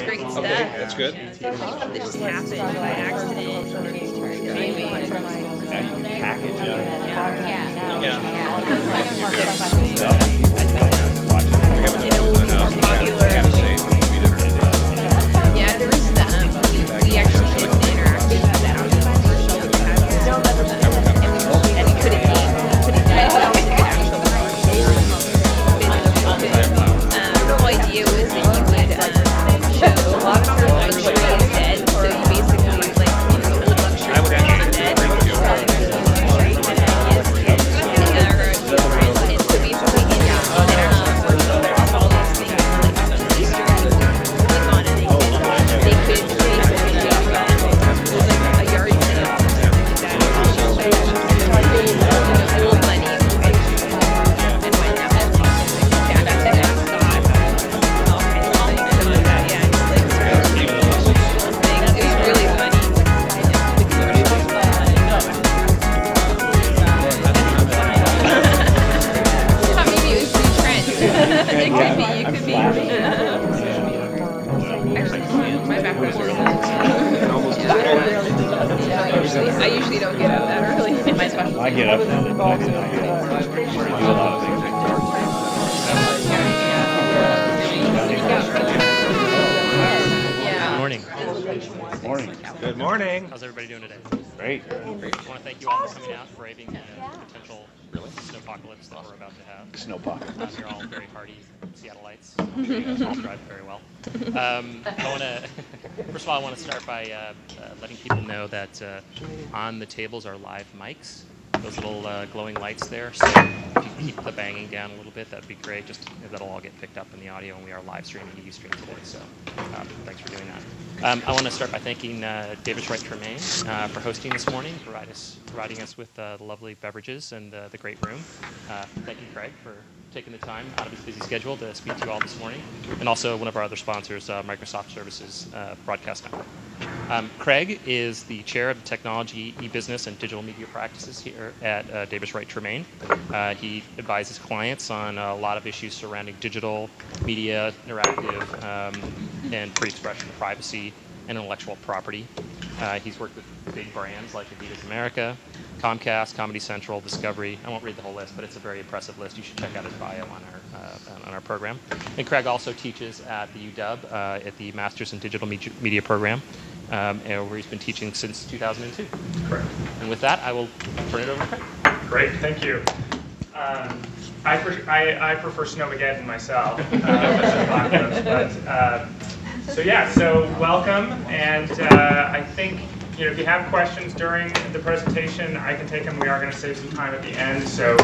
great stuff. Okay, that's good. It just happened by accident. Maybe. package it. Yeah. Yeah. Yeah, all, I want to start by uh, uh, letting people know that uh, on the tables are live mics. Those little uh, glowing lights there. So if you keep the banging down a little bit, that'd be great. Just that'll all get picked up in the audio, and we are live streaming to Ustream today. So um, thanks for doing that. Um, I want to start by thanking uh, Davis Wright Tremaine uh, for hosting this morning, provide us, providing us with uh, the lovely beverages and uh, the great room. Uh, thank you, Kraig, for taking the time out of his busy schedule to speak to you all this morning, and also one of our other sponsors, uh, Microsoft Services uh, Broadcast Network. Um, Kraig is the chair of the technology, e-business, and digital media practices here at uh, Davis Wright Tremaine. Uh, he advises clients on a lot of issues surrounding digital media, interactive, um, and free expression, privacy, and intellectual property. Uh, he's worked with big brands like Adidas America, Comcast, Comedy Central, Discovery. I won't read the whole list, but it's a very impressive list. You should check out his bio on our uh, on our program. And Kraig also teaches at the UW uh, at the Masters in Digital Media, Media program, um, where he's been teaching since 2002. Correct. And with that, I will turn it over to Kraig. Great, thank you. Um, I, pre- I, I prefer Snowmageddon myself, uh, but uh, so yeah, so welcome, and uh, I think you know if you have questions during the presentation, I can take them. We are going to save some time at the end, so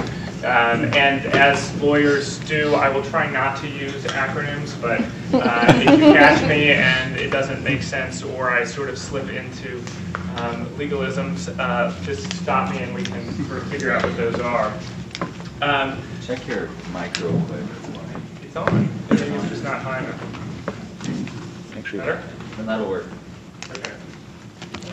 um, and as lawyers do, I will try not to use acronyms, but uh, if you catch me and it doesn't make sense, or I sort of slip into um, legalisms, uh, just stop me and we can sort of figure out what those are. Um, Check your mic real quick. it's on. Maybe it's just not high enough. Better? And that'll work.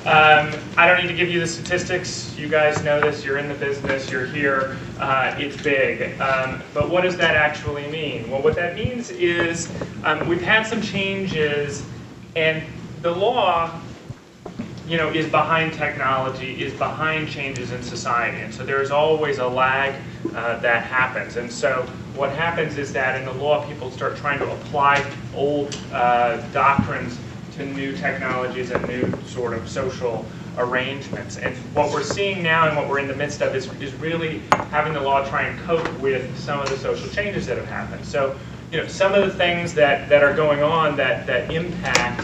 Um, I don't need to give you the statistics. You guys know this. You're in the business. You're here. Uh, it's big. Um, but what does that actually mean? Well, what that means is um, we've had some changes, and the law, you know, is behind technology, is behind changes in society, and so there is always a lag uh, that happens. And so what happens is that in the law, people start trying to apply old uh, doctrines to new technologies and new sort of social arrangements. And what we're seeing now and what we're in the midst of is, is really having the law try and cope with some of the social changes that have happened. So, you know, some of the things that, that are going on that, that impact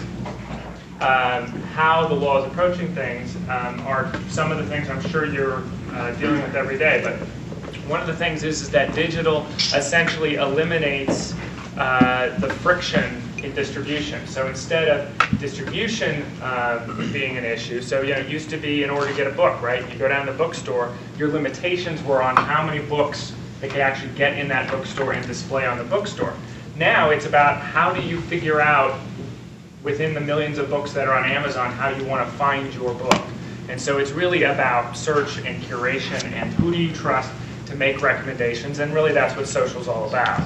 um, how the law is approaching things um, are some of the things I'm sure you're uh, dealing with every day. But one of the things is, is that digital essentially eliminates uh, the friction in distribution. So instead of distribution uh, being an issue, so you know, it used to be in order to get a book, right? You go down to the bookstore, your limitations were on how many books they could actually get in that bookstore and display on the bookstore. Now it's about how do you figure out within the millions of books that are on Amazon how you want to find your book. And so it's really about search and curation and who do you trust to make recommendations, and really that's what social is all about.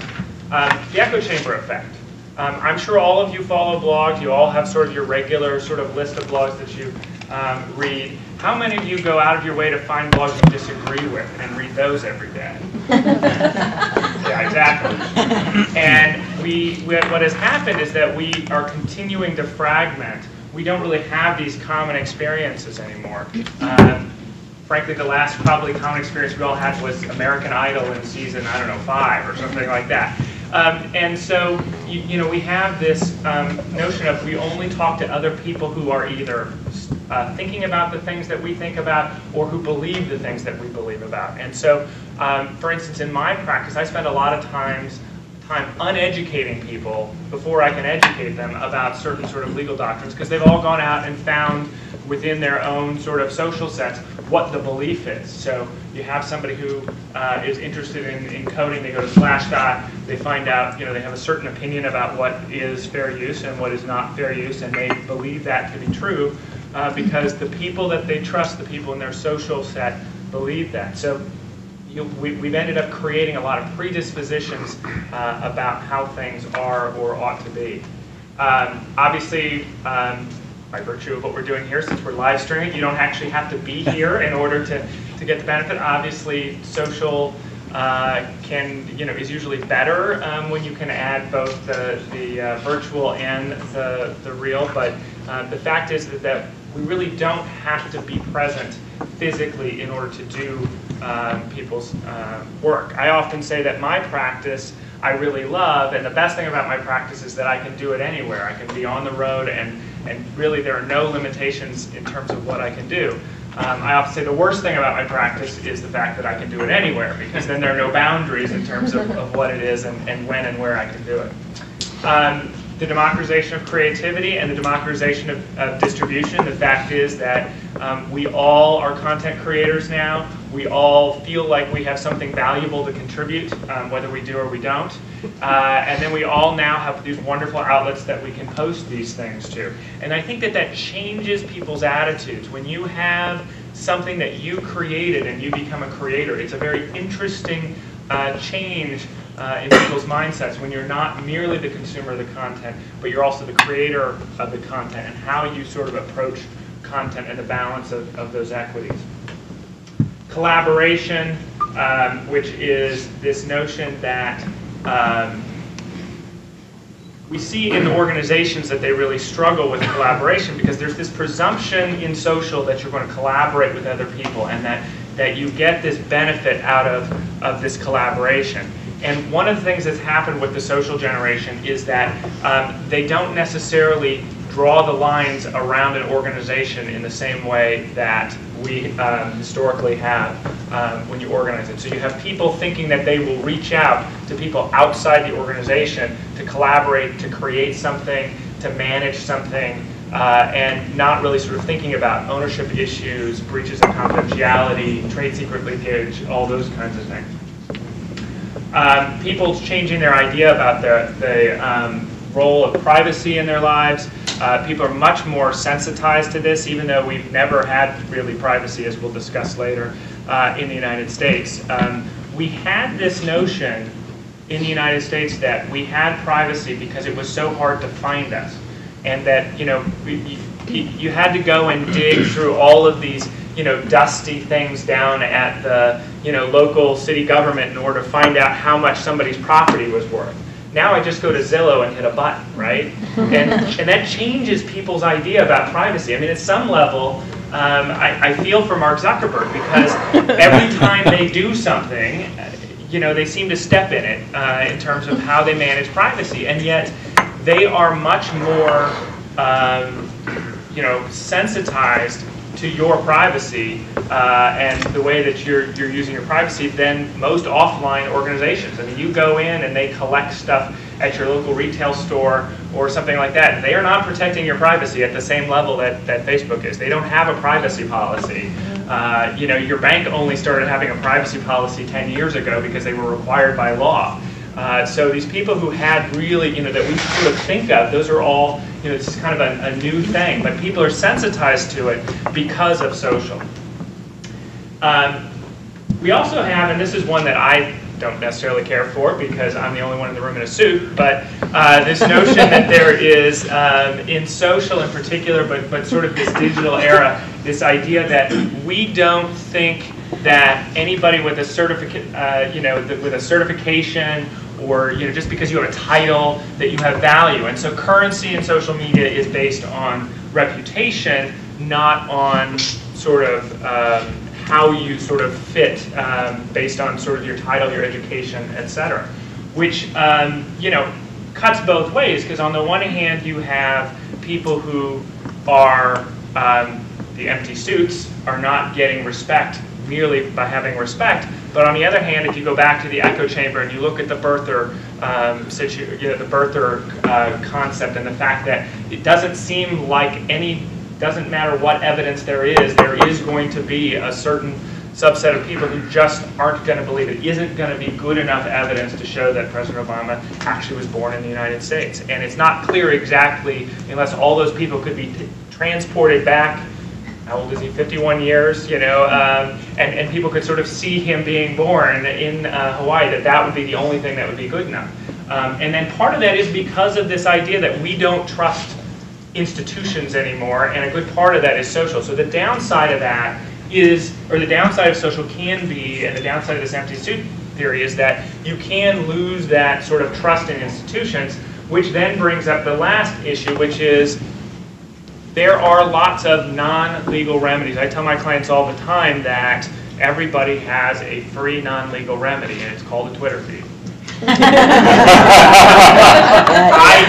Um, the echo chamber effect. Um, I'm sure all of you follow blogs. You all have sort of your regular sort of list of blogs that you um, read. How many of you go out of your way to find blogs you disagree with and read those every day? yeah, exactly. And we, we, what has happened is that we are continuing to fragment. We don't really have these common experiences anymore. Um, frankly, the last probably common experience we all had was American Idol in season, I don't know, five or something like that. Um, and so, you, you, know, we have this um, notion of we only talk to other people who are either uh, thinking about the things that we think about or who believe the things that we believe about. And so, um, for instance, in my practice, I spend a lot of times time uneducating people before I can educate them about certain sort of legal doctrines because they've all gone out and found within their own sort of social sets what the belief is. So you have somebody who uh, is interested in, in coding, they go to Slashdot, they find out, you know, they have a certain opinion about what is fair use and what is not fair use, and they believe that to be true uh, because the people that they trust, the people in their social set, believe that. So you, we, have ended up creating a lot of predispositions uh, about how things are or ought to be. Um, obviously, um, by virtue of what we're doing here, since we're live streaming, you don't actually have to be here in order to, to get the benefit. Obviously, social uh, can, you know, is usually better um, when you can add both the, the uh, virtual and the, the real, but uh, the fact is that, that we really don't have to be present physically in order to do um, people's uh, work. I often say that my practice I really love, and the best thing about my practice is that I can do it anywhere. I can be on the road, and, and really there are no limitations in terms of what I can do. Um, I often say the worst thing about my practice is the fact that I can do it anywhere, because then there are no boundaries in terms of, of what it is and, and when and where I can do it. Um, the democratization of creativity and the democratization of, of distribution. The fact is that um, we all are content creators now. We all feel like we have something valuable to contribute, um, whether we do or we don't. Uh, and then we all now have these wonderful outlets that we can post these things to. And I think that that changes people's attitudes. When you have something that you created and you become a creator, it's a very interesting uh, change uh, in people's mindsets when you're not merely the consumer of the content, but you're also the creator of the content and how you sort of approach content and the balance of, of those equities. Collaboration, um, which is this notion that um, we see in organizations that they really struggle with collaboration because there's this presumption in social that you're going to collaborate with other people and that, that you get this benefit out of, of this collaboration. And one of the things that's happened with the social generation is that um, they don't necessarily draw the lines around an organization in the same way that we um, historically have um, when you organize it. So you have people thinking that they will reach out to people outside the organization to collaborate, to create something, to manage something, uh, and not really sort of thinking about ownership issues, breaches of confidentiality, trade secret leakage, all those kinds of things um, people changing their idea about the, the um, role of privacy in their lives. Uh, people are much more sensitized to this, even though we've never had really privacy, as we'll discuss later, uh, in the United States. Um, we had this notion in the United States that we had privacy because it was so hard to find us. And that, you know, you, you had to go and dig through all of these you know, dusty things down at the, you know, local city government in order to find out how much somebody's property was worth. Now I just go to Zillow and hit a button, right? And, and that changes people's idea about privacy. I mean, at some level, um, I, I feel for Mark Zuckerberg because every time they do something, you know, they seem to step in it uh, in terms of how they manage privacy. And yet, they are much more, um, you know, sensitized to your privacy uh, and the way that you're, you're using your privacy than most offline organizations. I mean, you go in and they collect stuff at your local retail store or something like that. They are not protecting your privacy at the same level that, that Facebook is. They don't have a privacy policy. Uh, you know, your bank only started having a privacy policy 10 years ago because they were required by law. Uh, so these people who had really, you know, that we sort of think of, those are all, you know, it's kind of a, a new thing, but people are sensitized to it because of social. Um, we also have, and this is one that I don't necessarily care for because I'm the only one in the room in a suit, but uh, this notion that there is, um, in social in particular, but, but sort of this digital era, this idea that we don't think that anybody with a certificate, uh, you know, th- with a certification or you know just because you have a title that you have value. And so currency in social media is based on reputation not on sort of um, how you sort of fit um, based on sort of your title your education etc which um, you know cuts both ways because on the one hand you have people who are um, the empty suits are not getting respect merely by having respect. But on the other hand, if you go back to the echo chamber and you look at the birther um, situ- you know, the birther uh, concept and the fact that it doesn't seem like any doesn't matter what evidence there is, there is going to be a certain subset of people who just aren't going to believe it, isn't going to be good enough evidence to show that President Obama actually was born in the United States. And it's not clear exactly, unless all those people could be transported back how old is he? 51 years, you know, um, and, and people could sort of see him being born in uh, Hawaii, that that would be the only thing that would be good enough. Um, and then part of that is because of this idea that we don't trust institutions anymore, and a good part of that is social. So the downside of that is, or the downside of social can be, and the downside of this empty suit theory is that you can lose that sort of trust in institutions, which then brings up the last issue, which is there are lots of non-legal remedies. I tell my clients all the time that everybody has a free non-legal remedy, and it's called a Twitter feed. I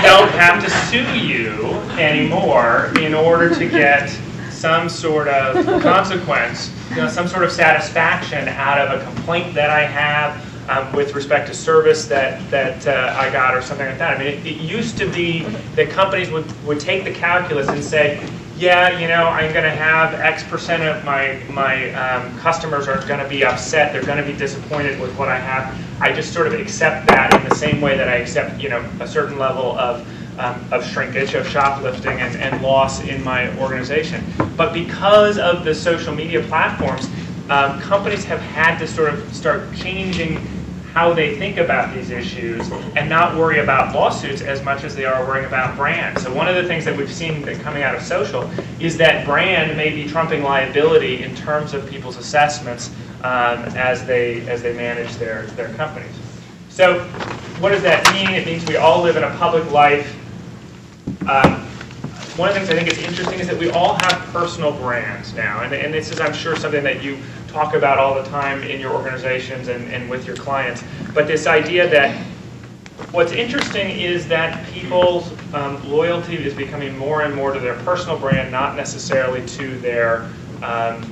don't have to sue you anymore in order to get some sort of consequence, you know, some sort of satisfaction out of a complaint that I have um, with respect to service that, that uh, I got or something like that. I mean, it, it used to be that companies would, would take the calculus and say, yeah, you know, I'm going to have X percent of my, my um, customers are going to be upset. They're going to be disappointed with what I have. I just sort of accept that in the same way that I accept, you know, a certain level of, um, of shrinkage, of shoplifting, and, and loss in my organization. But because of the social media platforms, um, companies have had to sort of start changing how they think about these issues and not worry about lawsuits as much as they are worrying about brand. So one of the things that we've seen that coming out of social is that brand may be trumping liability in terms of people's assessments um, as they as they manage their their companies. So what does that mean? It means we all live in a public life. Um, one of the things I think is interesting is that we all have personal brands now, and, and this is, I'm sure, something that you talk about all the time in your organizations and, and with your clients. But this idea that what's interesting is that people's um, loyalty is becoming more and more to their personal brand, not necessarily to their um,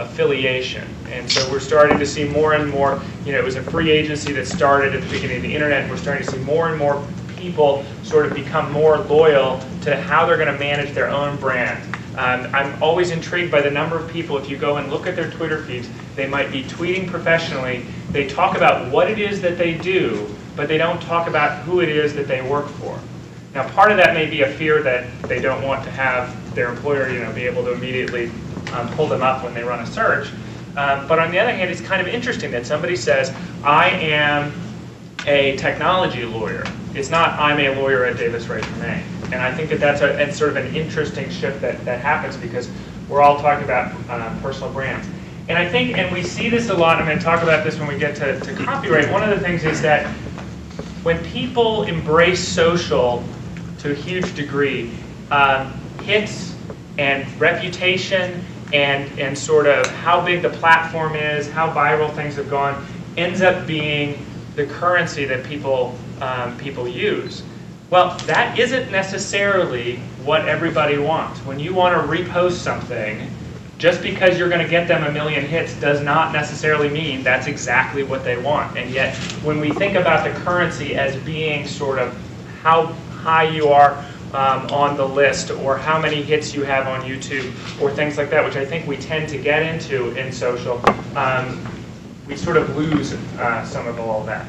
affiliation. And so we're starting to see more and more, you know, it was a free agency that started at the beginning of the internet, and we're starting to see more and more people sort of become more loyal to how they're going to manage their own brand. Um, I'm always intrigued by the number of people, if you go and look at their Twitter feeds, they might be tweeting professionally, they talk about what it is that they do, but they don't talk about who it is that they work for. Now, part of that may be a fear that they don't want to have their employer, you know, be able to immediately um, pull them up when they run a search. Um, but on the other hand, it's kind of interesting that somebody says, I am a technology lawyer. It's not, I'm a lawyer at Davis Wright Tremaine. And I think that that's, a, sort of an interesting shift that, that happens because we're all talking about um, personal brands. And I think, and we see this a lot, I'm going to talk about this when we get to, to copyright. One of the things is that when people embrace social to a huge degree, um, hits and reputation and, and sort of how big the platform is, how viral things have gone, ends up being the currency that people, um, people use. Well, that isn't necessarily what everybody wants. When you want to repost something, just because you're going to get them a million hits does not necessarily mean that's exactly what they want. And yet, when we think about the currency as being sort of how high you are um, on the list or how many hits you have on YouTube or things like that, which I think we tend to get into in social, um, we sort of lose uh, some of all that.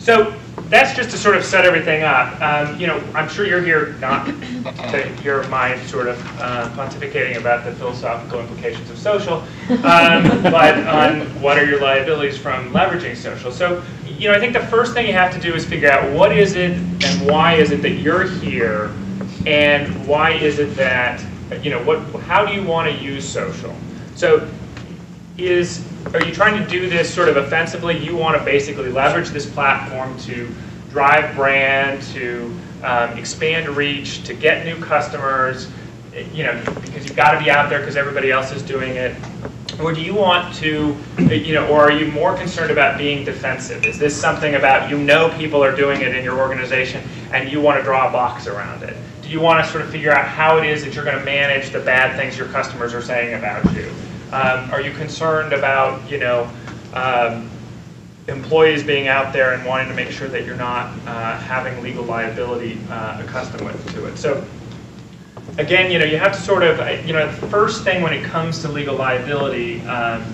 So that's just to sort of set everything up. Um, you know, I'm sure you're here not to hear my sort of uh, pontificating about the philosophical implications of social, um, but on what are your liabilities from leveraging social. So, you know, I think the first thing you have to do is figure out what is it and why is it that you're here, and why is it that you know what? How do you want to use social? So, is are you trying to do this sort of offensively? You want to basically leverage this platform to drive brand, to um, expand reach, to get new customers, you know, because you've got to be out there because everybody else is doing it. Or do you want to, you know, or are you more concerned about being defensive? Is this something about you know people are doing it in your organization and you want to draw a box around it? Do you want to sort of figure out how it is that you're going to manage the bad things your customers are saying about you? Um, are you concerned about, you know, um, employees being out there and wanting to make sure that you're not uh, having legal liability uh, accustomed with, to it? So again, you know, you have to sort of, you know, the first thing when it comes to legal liability um,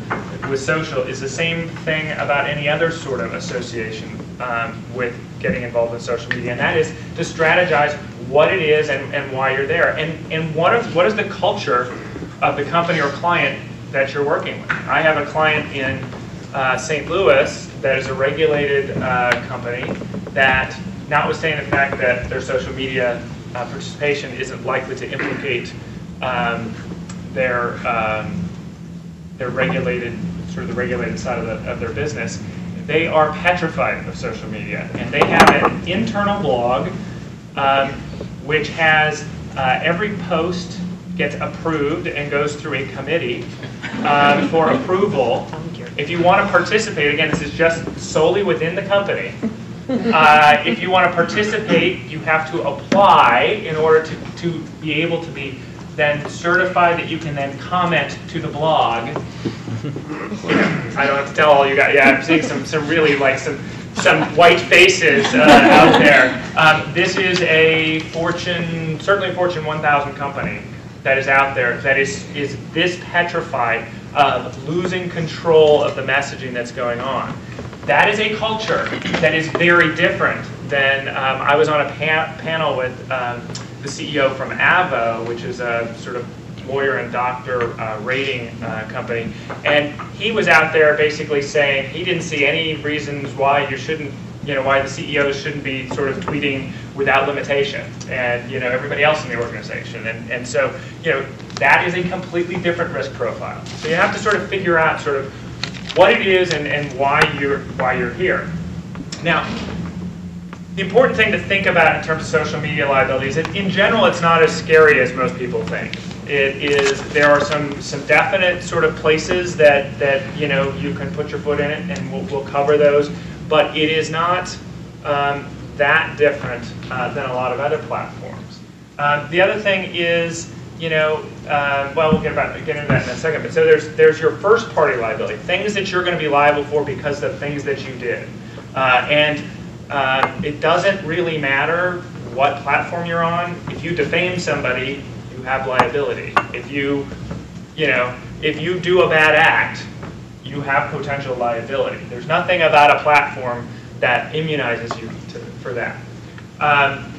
with social is the same thing about any other sort of association um, with getting involved in social media, and that is to strategize what it is and, and why you're there, and and what is what is the culture of the company or client that you're working with. I have a client in uh, St. Louis that is a regulated uh, company that, notwithstanding the fact that their social media uh, participation isn't likely to implicate um, their um, their regulated sort of the regulated side of, the, of their business, they are petrified of social media, and they have an internal blog um, which has uh, every post gets approved and goes through a committee um, for approval. If you want to participate, again, this is just solely within the company. Uh, if you want to participate, you have to apply in order to, to be able to be then certified that you can then comment to the blog. I don't have to tell all you guys. Yeah, I'm seeing some, some really like some some white faces uh, out there. Um, this is a Fortune, certainly a Fortune 1000 company that is out there that is, is this petrified of losing control of the messaging that's going on. That is a culture that is very different than, um, I was on a pa panel with um, the CEO from Avvo, which is a sort of lawyer and doctor uh, rating uh, company, and he was out there basically saying he didn't see any reasons why you shouldn't you know, why the CEOs shouldn't be sort of tweeting without limitation and, you know, everybody else in the organization. And, and so, you know, that is a completely different risk profile. So you have to sort of figure out sort of what it is and, and why you're why you're here. Now, the important thing to think about in terms of social media liability is that in general it's not as scary as most people think. It is there are some some definite sort of places that that you know you can put your foot in it and we'll, we'll cover those but it is not um, that different uh, than a lot of other platforms. Um, the other thing is, you know, uh, well, we'll get, about, get into that in a second, but so there's, there's your first party liability, things that you're going to be liable for because of things that you did. Uh, and uh, it doesn't really matter what platform you're on. If you defame somebody, you have liability. If you, you know, if you do a bad act, you have potential liability. There's nothing about a platform that immunizes you to, for that. Um,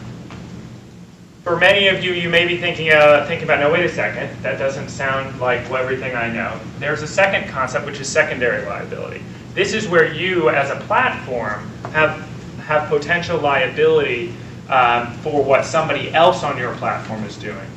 for many of you, you may be thinking, uh, thinking about, no, wait a second, that doesn't sound like everything I know. There's a second concept, which is secondary liability. This is where you, as a platform, have, have potential liability um, for what somebody else on your platform is doing.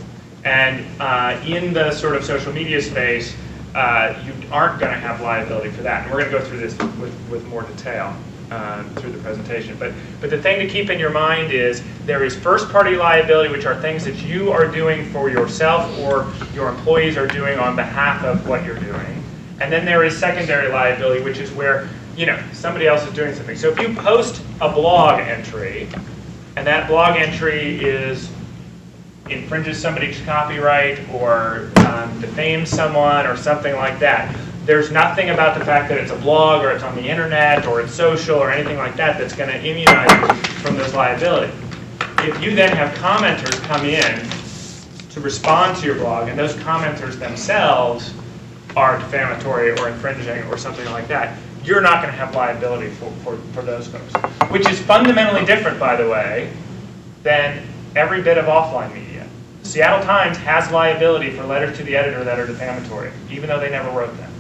And uh, in the sort of social media space, uh, you aren't going to have liability for that. And we're going to go through this with, with more detail um, through the presentation. But, but the thing to keep in your mind is there is first party liability, which are things that you are doing for yourself or your employees are doing on behalf of what you're doing. And then there is secondary liability, which is where you know somebody else is doing something. So if you post a blog entry, and that blog entry is infringes somebody's copyright or um, defames someone or something like that. There's nothing about the fact that it's a blog or it's on the internet or it's social or anything like that that's going to immunize you from this liability. If you then have commenters come in to respond to your blog and those commenters themselves are defamatory or infringing or something like that, you're not going to have liability for, for, for those folks, which is fundamentally different, by the way, than every bit of offline media. Seattle Times has liability for letters to the editor that are defamatory, even though they never wrote them.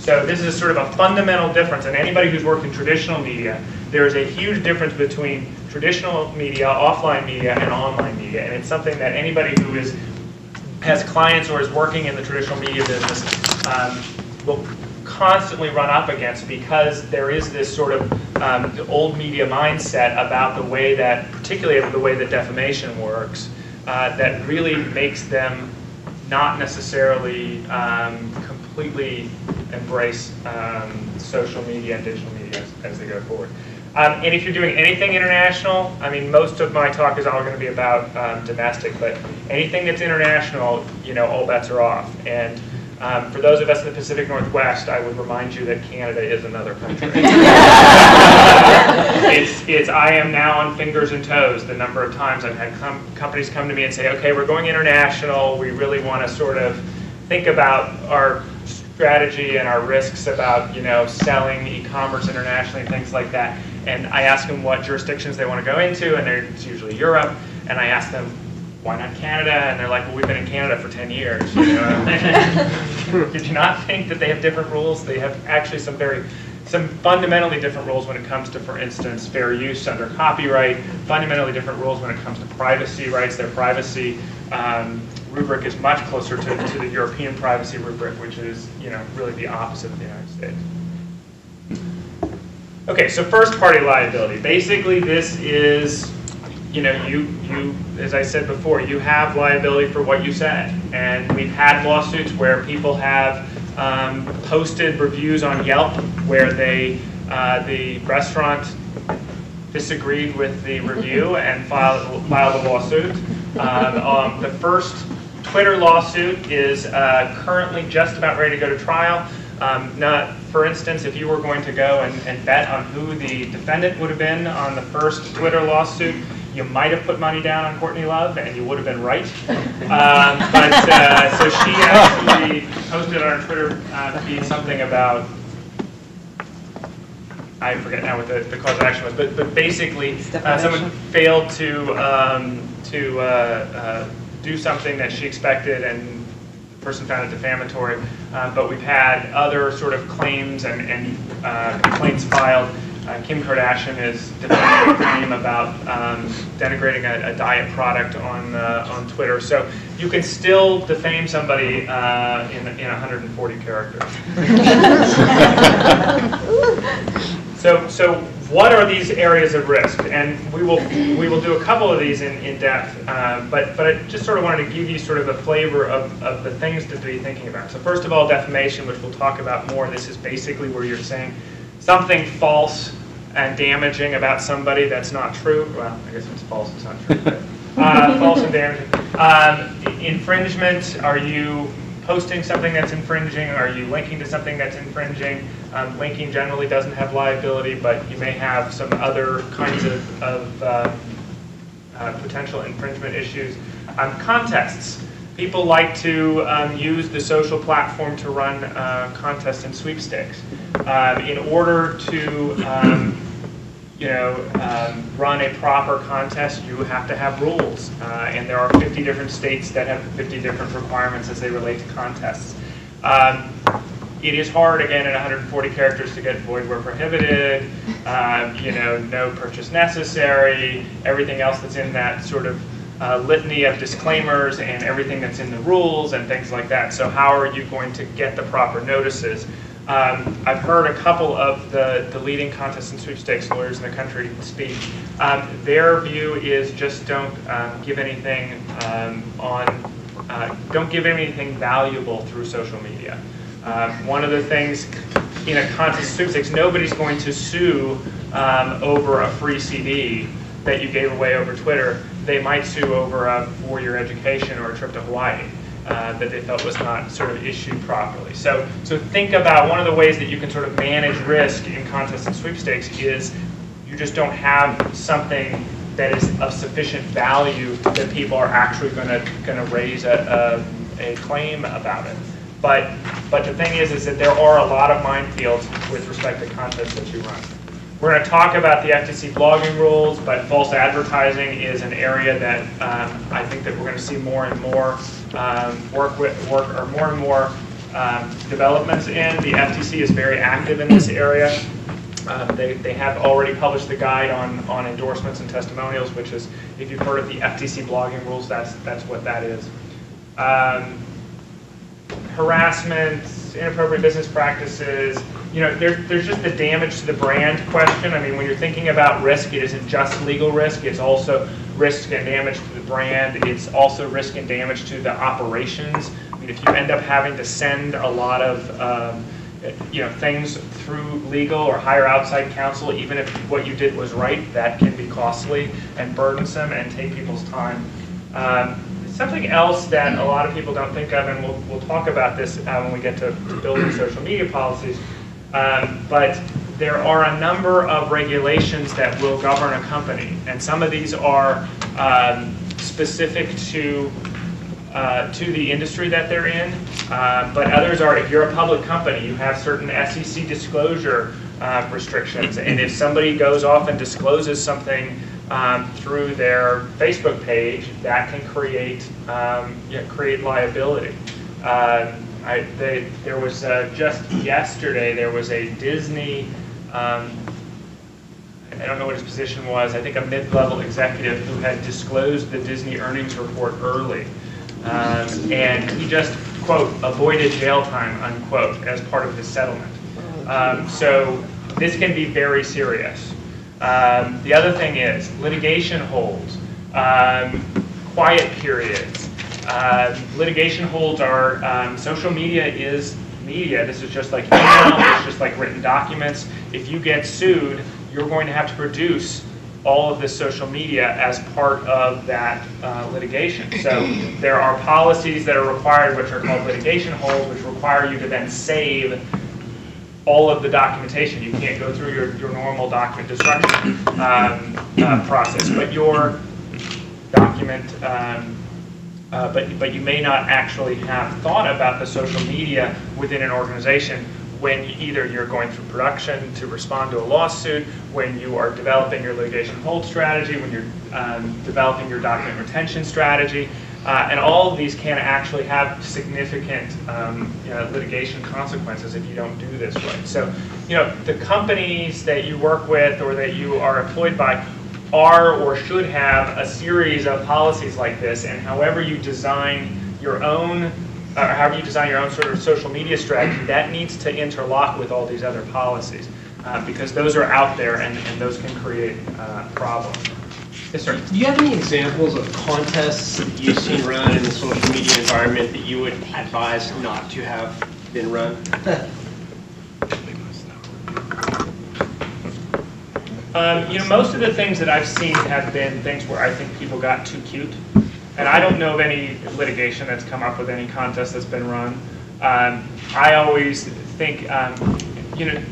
So this is sort of a fundamental difference, and anybody who's worked in traditional media, there is a huge difference between traditional media, offline media, and online media, and it's something that anybody who is has clients or is working in the traditional media business um, will constantly run up against because there is this sort of um, old media mindset about the way that, particularly the way that defamation works, uh, that really makes them not necessarily um, completely embrace um, social media and digital media as, as they go forward. Um, and if you're doing anything international, I mean, most of my talk is all going to be about um, domestic, but anything that's international, you know, all bets are off. And um, for those of us in the Pacific Northwest, I would remind you that Canada is another country. it's, it's, I am now on fingers and toes the number of times I've had com companies come to me and say, okay, we're going international. We really want to sort of think about our strategy and our risks about, you know, selling e-commerce internationally and things like that. And I ask them what jurisdictions they want to go into, and it's usually Europe. And I ask them, why not Canada? And they're like, well, we've been in Canada for 10 years. You know? Did you not think that they have different rules? They have actually some very, some fundamentally different rules when it comes to, for instance, fair use under copyright, fundamentally different rules when it comes to privacy rights. Their privacy um, rubric is much closer to, to the European privacy rubric, which is, you know, really the opposite of the United States. Okay, so first party liability. Basically, this is you know, you, you, as I said before, you have liability for what you said. And we've had lawsuits where people have um, posted reviews on Yelp where they, uh, the restaurant disagreed with the review and filed, filed a lawsuit. Um, um, the first Twitter lawsuit is uh, currently just about ready to go to trial. Um, not, for instance, if you were going to go and, and bet on who the defendant would have been on the first Twitter lawsuit, you might have put money down on Courtney Love, and you would have been right. Um, but uh, so she actually posted on her Twitter uh, feed something about I forget now what the, the cause of action was, but, but basically, uh, someone failed to um, to uh, uh, do something that she expected, and the person found it defamatory. Uh, but we've had other sort of claims and, and uh, complaints filed. Uh, Kim Kardashian is defending a claim about um, denigrating a, a, diet product on on Twitter. So you can still defame somebody in in 140 characters. So, so what are these areas of risk? And we will we will do a couple of these in, in depth, uh, but but I just sort of wanted to give you sort of a flavor of, of the things to be thinking about. So first of all, defamation, which we'll talk about more. This is basically where you're saying something false and damaging about somebody that's not true. Well, I guess it's false, it's not true. But, uh, false and damaging. Um, infringement, are you posting something that's infringing? Are you linking to something that's infringing? Um, linking generally doesn't have liability, but you may have some other kinds of, of uh, uh, potential infringement issues. Um, contests. People like to um, use the social platform to run uh, contests and sweepstakes. Um, in order to um, you know, um, run a proper contest, you have to have rules. Uh, and there are 50 different states that have 50 different requirements as they relate to contests. Um, it is hard, again, at 140 characters to get void where prohibited, um, you know, no purchase necessary, everything else that's in that sort of uh, litany of disclaimers and everything that's in the rules and things like that. So how are you going to get the proper notices? Um, I've heard a couple of the, the leading contest and sweepstakes lawyers in the country speak. Um, their view is just don't um, give anything um, on, uh, don't give anything valuable through social media. Uh, one of the things in a contest sweepstakes, nobody's going to sue um, over a free CD that you gave away over Twitter. They might sue over a four-year education or a trip to Hawaii. Uh, that they felt was not sort of issued properly. So, so think about one of the ways that you can sort of manage risk in contests and sweepstakes is you just don't have something that is of sufficient value that people are actually going to going to raise a, a, a, claim about it. But, but the thing is, is that there are a lot of minefields with respect to contests that you run. We're going to talk about the FTC blogging rules, but false advertising is an area that um, I think that we're going to see more and more um, work with work or more and more um, developments in. The FTC is very active in this area. Um, they, they have already published the guide on, on endorsements and testimonials, which is, if you've heard of the FTC blogging rules, that's, that's what that is. Um, inappropriate business practices, you know, there, there's just the damage to the brand question. I mean, when you're thinking about risk, it isn't just legal risk, it's also risk and damage to the brand. It's also risk and damage to the operations. I mean, if you end up having to send a lot of, um, you know, things through legal or hire outside counsel, even if what you did was right, that can be costly and burdensome and take people's time. Um, something else that a lot of people don't think of, and we'll, we'll talk about this uh, when we get to, to building social media policies, um, but there are a number of regulations that will govern a company, and some of these are um, specific to uh, to the industry that they're in, uh, but others are, if you're a public company, you have certain SEC disclosure uh, restrictions, and if somebody goes off and discloses something um, through their Facebook page, that can create um, you know, create liability. Um, I, they, there was uh, just yesterday there was a Disney. Um, I don't know what his position was. I think a mid-level executive who had disclosed the Disney earnings report early, um, and he just quote avoided jail time unquote as part of his settlement. Um, so this can be very serious. Um, the other thing is litigation holds, um, quiet periods. Uh, litigation holds are, um, social media is media. This is just like email, it's just like written documents. If you get sued, you're going to have to produce all of this social media as part of that uh, litigation. So there are policies that are required, which are called litigation holds, which require you to then save all of the documentation. You can't go through your, your normal document destruction um, uh, process, but your document, um, uh, but, but you may not actually have thought about the social media within an organization when either you're going through production to respond to a lawsuit, when you are developing your litigation hold strategy, when you're um, developing your document retention strategy. Uh, and all of these can actually have significant um, you know, litigation consequences if you don't do this right. So, you know, the companies that you work with or that you are employed by are or should have a series of policies like this, and however you design your own, or however you design your own sort of social media strategy, that needs to interlock with all these other policies, uh, because those are out there and, and those can create uh, problems. Yes, sir. Do you have any examples of contests that you've seen run in the social media environment that you would advise not to have been run? Um, you know, most of the things that I've seen have been things where I think people got too cute. And I don't know of any litigation that's come up with any contest that's been run. Um, I always think, um, you know,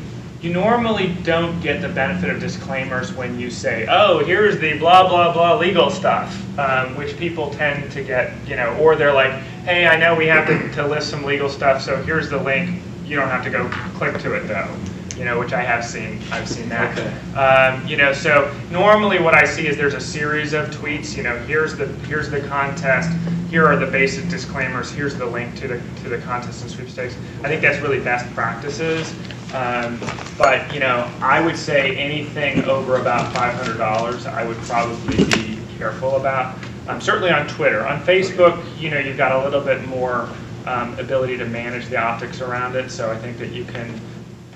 you normally don't get the benefit of disclaimers when you say, oh, here's the blah, blah, blah legal stuff, um, which people tend to get, you know, or they're like, hey, I know we have to, to list some legal stuff, so here's the link. You don't have to go click to it, though you know, which I have seen. I've seen that. Okay. Um, you know, so normally what I see is there's a series of tweets. You know, here's the here's the contest. Here are the basic disclaimers. Here's the link to the to the contest and sweepstakes. I think that's really best practices. Um, but you know, I would say anything over about $500, I would probably be careful about. Um, certainly on Twitter. On Facebook, you know, you've got a little bit more um, ability to manage the optics around it. So I think that you can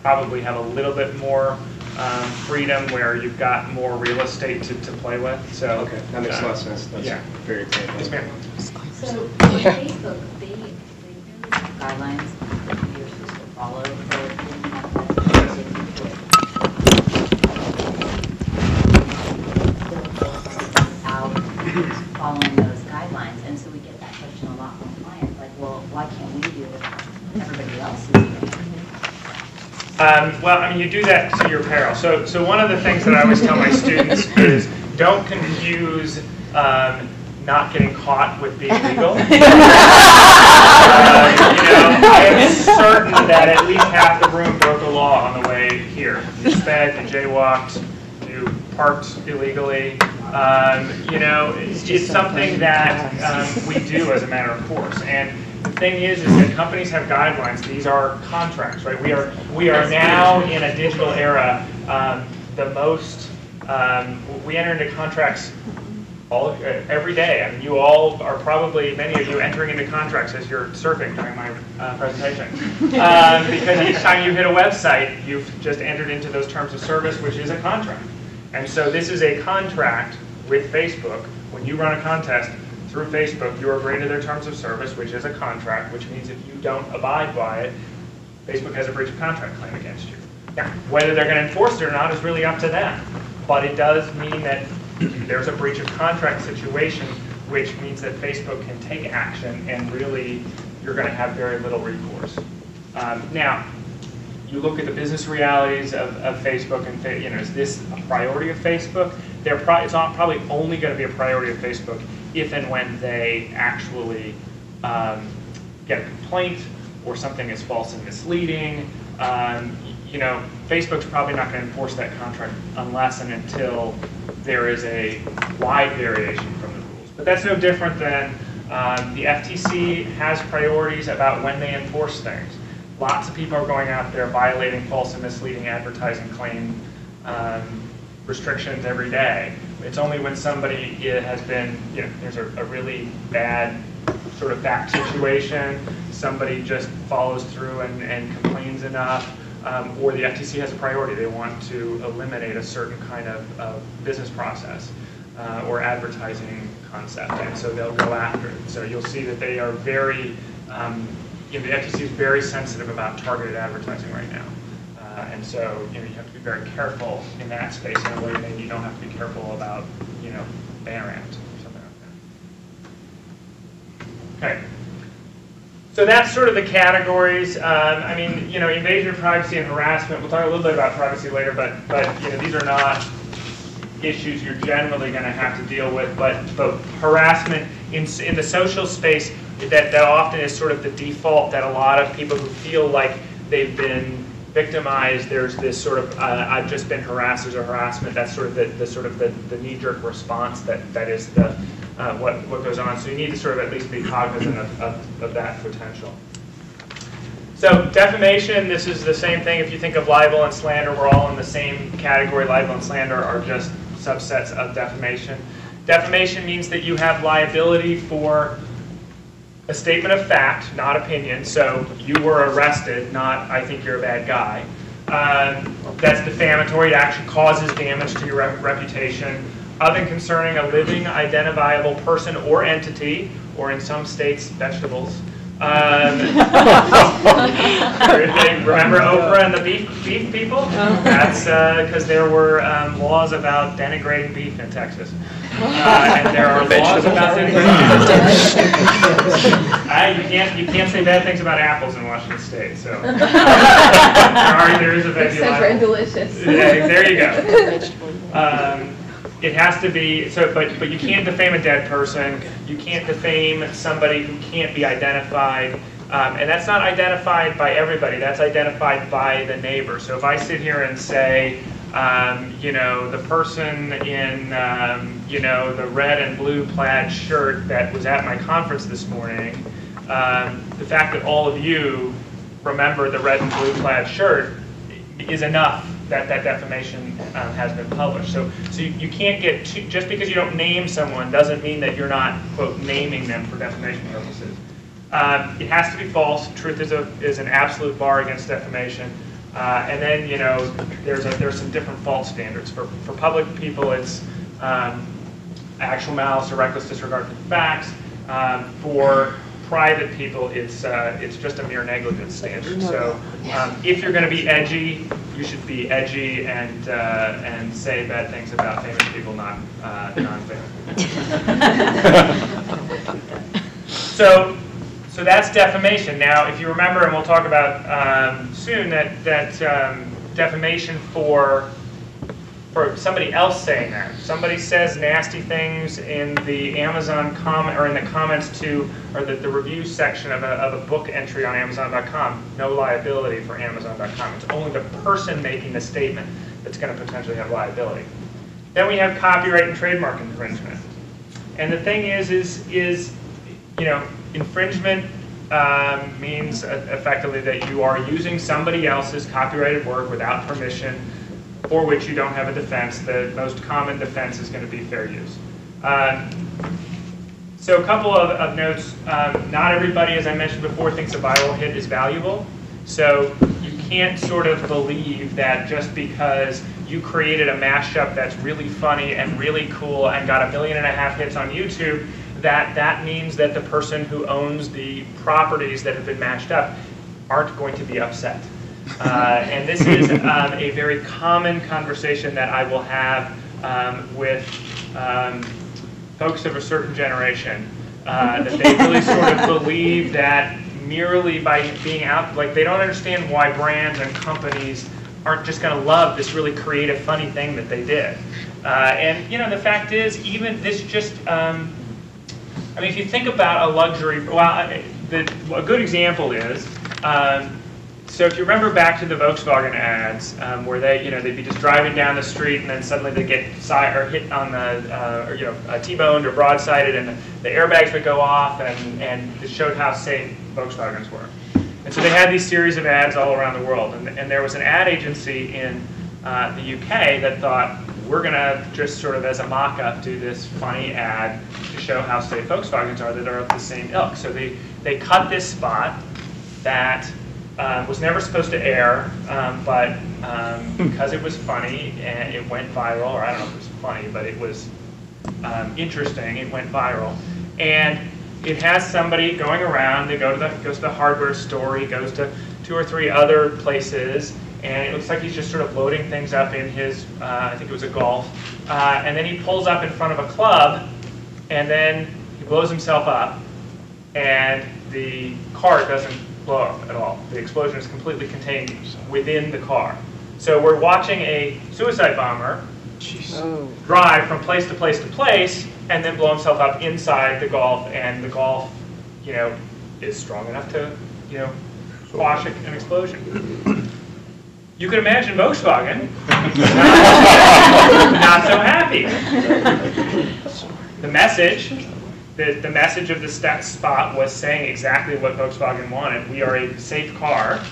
probably have a little bit more um, freedom where you've got more real estate to, to play with. So Okay, that makes a lot of sense. That's Yeah. very clear. Yes, ma'am. So Facebook, they, they do guidelines that you're supposed to follow for Out following those guidelines, and so we get that question a lot from clients, like, well, why can't we do it? Everybody else is doing it. Um, well, I mean, you do that to your peril. So, so one of the things that I always tell my students is don't confuse um, not getting caught with being legal. Uh, you know, I am certain that at least half the room broke the law on the way here. You sped, you jaywalked, you parked illegally. Um, you know, it's, it's something that um, we do as a matter of course. And the thing is, is that companies have guidelines. These are contracts, right? We are we are now in a digital era. Um, the most um, we enter into contracts all, uh, every day. I mean, you all are probably, many of you, entering into contracts as you're surfing during my uh, presentation. Um, because each time you hit a website, you've just entered into those terms of service, which is a contract. And so this is a contract with Facebook. When you run a contest through Facebook, you are agreeing to their terms of service, which is a contract, which means if you don't abide by it, Facebook has a breach of contract claim against you. Now, whether they're going to enforce it or not is really up to them. But it does mean that there's a breach of contract situation, which means that Facebook can take action and really you're going to have very little recourse. Um, now, you look at the business realities of, of Facebook and you know is this a priority of Facebook? They're pro- it's not, probably only going to be a priority of Facebook if and when they actually um, get a complaint or something is false and misleading. Um, you know, Facebook's probably not going to enforce that contract unless and until there is a wide variation from the rules. But that's no different than um, the FTC has priorities about when they enforce things. Lots of people are going out there violating false and misleading advertising claim um, restrictions every day. It's only when somebody has been, you know, there's a, a really bad sort of fact situation, somebody just follows through and, and complains enough, um, or the FTC has a priority. They want to eliminate a certain kind of, business process uh, or advertising concept, and so they'll go after it. So you'll see that they are very, um, you know, the FTC is very sensitive about targeted advertising right now. Uh, and so, you know, you have to be very careful in that space in a way maybe you don't have to be careful about, you know, banner ads or something like that. Okay. So that's sort of the categories. Um, I mean, you know, invasion of privacy and harassment. We'll talk a little bit about privacy later, but but you know, these are not issues you're generally going to have to deal with. But but harassment in in the social space that that often is sort of the default that a lot of people who feel like they've been victimized. There's this sort of uh, I've just been harassed. There's a harassment. That's sort of the, the sort of the, the knee-jerk response that that is the uh, what, what goes on. So you need to sort of at least be cognizant of, of, of that potential. So defamation, this is the same thing. If you think of libel and slander, we're all in the same category. Libel and slander are just subsets of defamation. Defamation means that you have liability for a statement of fact, not opinion. So you were arrested, not I think you're a bad guy. Um, that's defamatory. It actually causes damage to your rep- reputation Other concerning a living, identifiable person or entity, or in some states, vegetables. Um, remember Oprah and the beef, beef people? That's because there were um, laws about denigrating beef in Texas. Uh, and there are laws about denigrating uh, you can't you can't say bad things about apples in Washington State. So sorry, there is a veggie Except for delicious. Yeah, there you go. Um, it has to be so, but but you can't defame a dead person. You can't defame somebody who can't be identified, um, and that's not identified by everybody. That's identified by the neighbor. So if I sit here and say, um, you know, the person in um, you know the red and blue plaid shirt that was at my conference this morning, um, the fact that all of you remember the red and blue plaid shirt is enough that that defamation um, has been published. So, so you, you can't get too, just because you don't name someone doesn't mean that you're not quote naming them for defamation purposes. Um, it has to be false. Truth is a is an absolute bar against defamation. Uh, and then you know there's a, there's some different fault standards for for public people. It's um, actual malice or reckless disregard for the facts. Um, for private people, it's uh, it's just a mere negligence standard. So um, if you're going to be edgy, you should be edgy and uh, and say bad things about famous people, not uh, non-famous. so so that's defamation. Now, if you remember, and we'll talk about um, soon, that that um, defamation for for somebody else saying that. Somebody says nasty things in the Amazon comment or in the comments to or the, the review section of a, of a book entry on Amazon.com. No liability for Amazon.com. It's only the person making the statement that's going to potentially have liability. Then we have copyright and trademark infringement. And the thing is, is, is you know, infringement um, means uh, effectively that you are using somebody else's copyrighted work without permission for which you don't have a defense. The most common defense is going to be fair use. Um, so a couple of, of notes. Um, not everybody, as I mentioned before, thinks a viral hit is valuable. So you can't sort of believe that just because you created a mashup that's really funny and really cool and got a million and a half hits on YouTube, that that means that the person who owns the properties that have been mashed up aren't going to be upset. Uh, and this is um, a very common conversation that I will have um, with um, folks of a certain generation. Uh, that they really sort of believe that merely by being out, like they don't understand why brands and companies aren't just going to love this really creative, funny thing that they did. Uh, and you know, the fact is, even this just, um, I mean, if you think about a luxury, well, the, a good example is, um, so if you remember back to the Volkswagen ads, um, where they, you know, they'd be just driving down the street and then suddenly they get or hit on the, uh, or you know, uh, T-boned or broadsided, and the, the airbags would go off, and and it showed how safe Volkswagens were. And so they had these series of ads all around the world, and, and there was an ad agency in uh, the UK that thought we're going to just sort of as a mock-up do this funny ad to show how safe Volkswagens are that are of the same ilk. So they they cut this spot that um, was never supposed to air, um, but um, because it was funny and it went viral, or I don't know if it was funny, but it was um, interesting, it went viral. And it has somebody going around, they go to the, goes to the hardware store, he goes to two or three other places, and it looks like he's just sort of loading things up in his, uh, I think it was a Golf, uh, and then he pulls up in front of a club, and then he blows himself up, and the car doesn't blow up at all. The explosion is completely contained within the car. So we're watching a suicide bomber oh. drive from place to place to place and then blow himself up inside the Golf, and the Golf, you know, is strong enough to, you know, quash an explosion. You can imagine Volkswagen not so happy. The message the, the message of the stat spot was saying exactly what Volkswagen wanted. We are a safe car.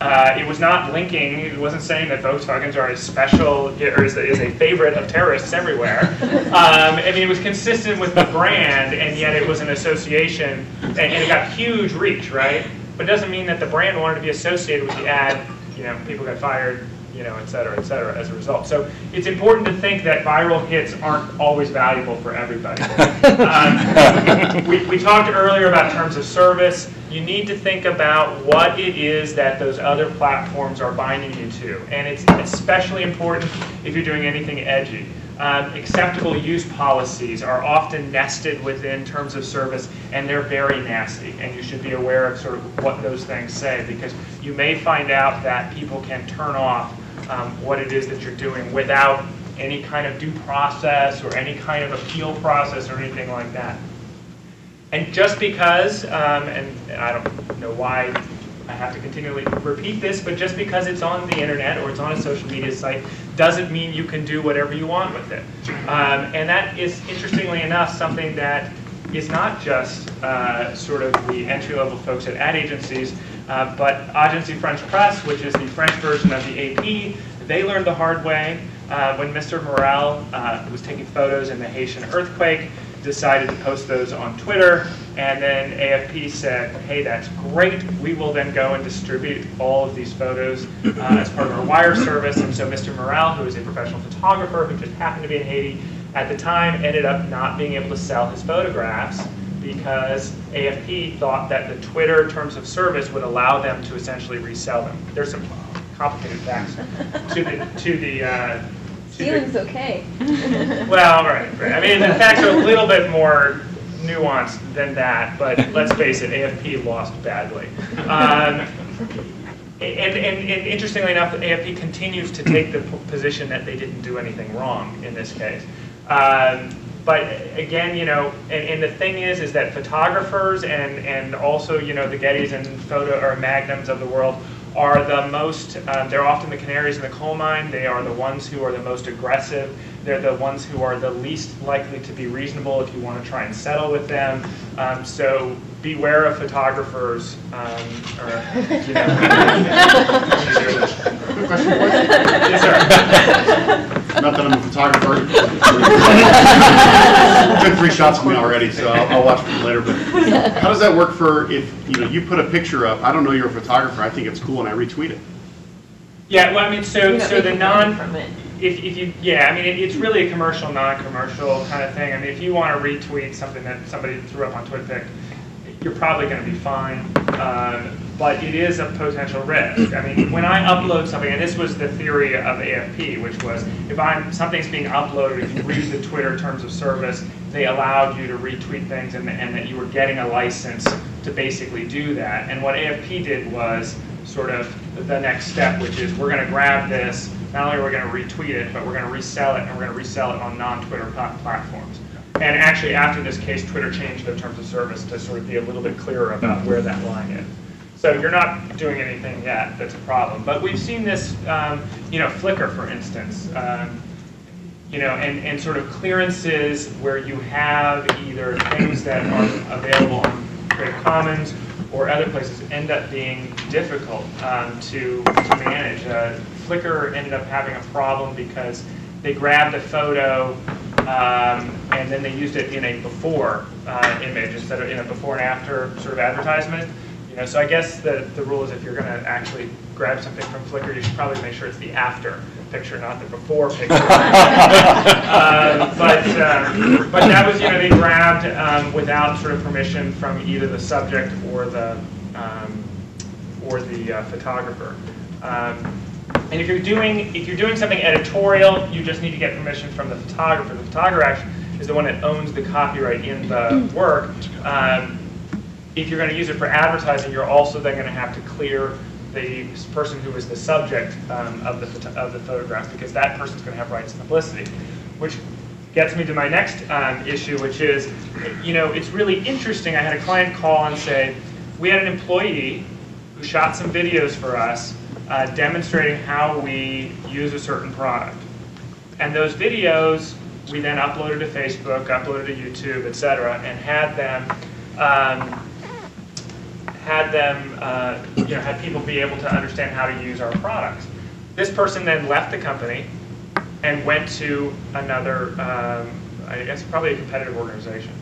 Uh, it was not linking, it wasn't saying that Volkswagens are a special, or is a, is a favorite of terrorists everywhere. Um, I mean, it was consistent with the brand, and yet it was an association, and, and it got huge reach, right? But it doesn't mean that the brand wanted to be associated with the ad, you know, people got fired, you know, et cetera, et cetera, as a result. So it's important to think that viral hits aren't always valuable for everybody. um, we, we talked earlier about terms of service. You need to think about what it is that those other platforms are binding you to. And it's especially important if you're doing anything edgy. Um, acceptable use policies are often nested within terms of service and they're very nasty and you should be aware of sort of what those things say because you may find out that people can turn off um, what it is that you're doing without any kind of due process or any kind of appeal process or anything like that. And just because, um, and I don't know why I have to continually repeat this, but just because it's on the internet or it's on a social media site doesn't mean you can do whatever you want with it. Um, and that is, interestingly enough, something that is not just uh, sort of the entry-level folks at ad agencies, uh, but Agence France-Presse, which is the French version of the AP, they learned the hard way uh, when Mr. Morel uh, was taking photos in the Haitian earthquake, decided to post those on Twitter, and then AFP said, hey, that's great. We will then go and distribute all of these photos uh, as part of our wire service. And so Mr. Morel, who is a professional photographer who just happened to be in Haiti at the time, ended up not being able to sell his photographs because AFP thought that the Twitter terms of service would allow them to essentially resell them. There's some complicated facts to the to the. Uh, to Stealing's the, okay. well, right, right. I mean, the facts are a little bit more nuanced than that, but let's face it, AFP lost badly. Um, And, and, and interestingly enough, AFP continues to take the position that they didn't do anything wrong in this case. Um, but again, you know, and, and the thing is, is that photographers and, and also, you know, the Gettys and photo or Magnums of the world are the most, um, they're often the canaries in the coal mine. They are the ones who are the most aggressive. They're the ones who are the least likely to be reasonable if you want to try and settle with them. Um, so beware of photographers. Um, or, you know, yes, sir. Not that I'm a photographer. Took three shots of me already, so I'll, I'll watch it later. But how does that work for if you know you put a picture up? I don't know you're a photographer. I think it's cool, and I retweet it. Yeah, well, I mean, so, so the non, from it. If, if you, yeah, I mean, it, it's really a commercial, non-commercial kind of thing. I mean, if you want to retweet something that somebody threw up on TwitPic, you're probably going to be fine. Um, but it is a potential risk. I mean, when I upload something, and this was the theory of AFP, which was if I'm something's being uploaded, if you read the Twitter terms of service, they allowed you to retweet things, and, and that you were getting a license to basically do that. And what AFP did was sort of the next step, which is we're going to grab this. Not only are we going to retweet it, but we're going to resell it, and we're going to resell it on non-Twitter platforms. And actually, after this case, Twitter changed their terms of service to sort of be a little bit clearer about where that line is. So you're not doing anything yet that's a problem. But we've seen this, um, you know, Flickr, for instance, um, you know, and, and sort of clearances where you have either things that are available on Creative Commons or other places end up being difficult um, to, to manage. Uh, Flickr ended up having a problem because they grabbed a photo um, and then they used it in a before uh, image instead of in a before and after sort of advertisement. You know, so I guess the, the rule is if you're going to actually grab something from Flickr, you should probably make sure it's the after picture, not the before picture. uh, but um, but that was you know they grabbed um, without sort of permission from either the subject or the um, or the uh, photographer. Um, and if you're doing if you're doing something editorial, you just need to get permission from the photographer. The photographer is the one that owns the copyright in the work. Um, if you're going to use it for advertising, you're also then going to have to clear the person who is the subject um, of the of the photograph because that person's going to have rights to publicity, which gets me to my next um, issue, which is, you know, it's really interesting. I had a client call and say, we had an employee who shot some videos for us uh, demonstrating how we use a certain product. And those videos we then uploaded to Facebook, uploaded to YouTube, et cetera, and had them um, had them, uh, you know, had people be able to understand how to use our products. This person then left the company and went to another, um, I guess probably a competitive organization,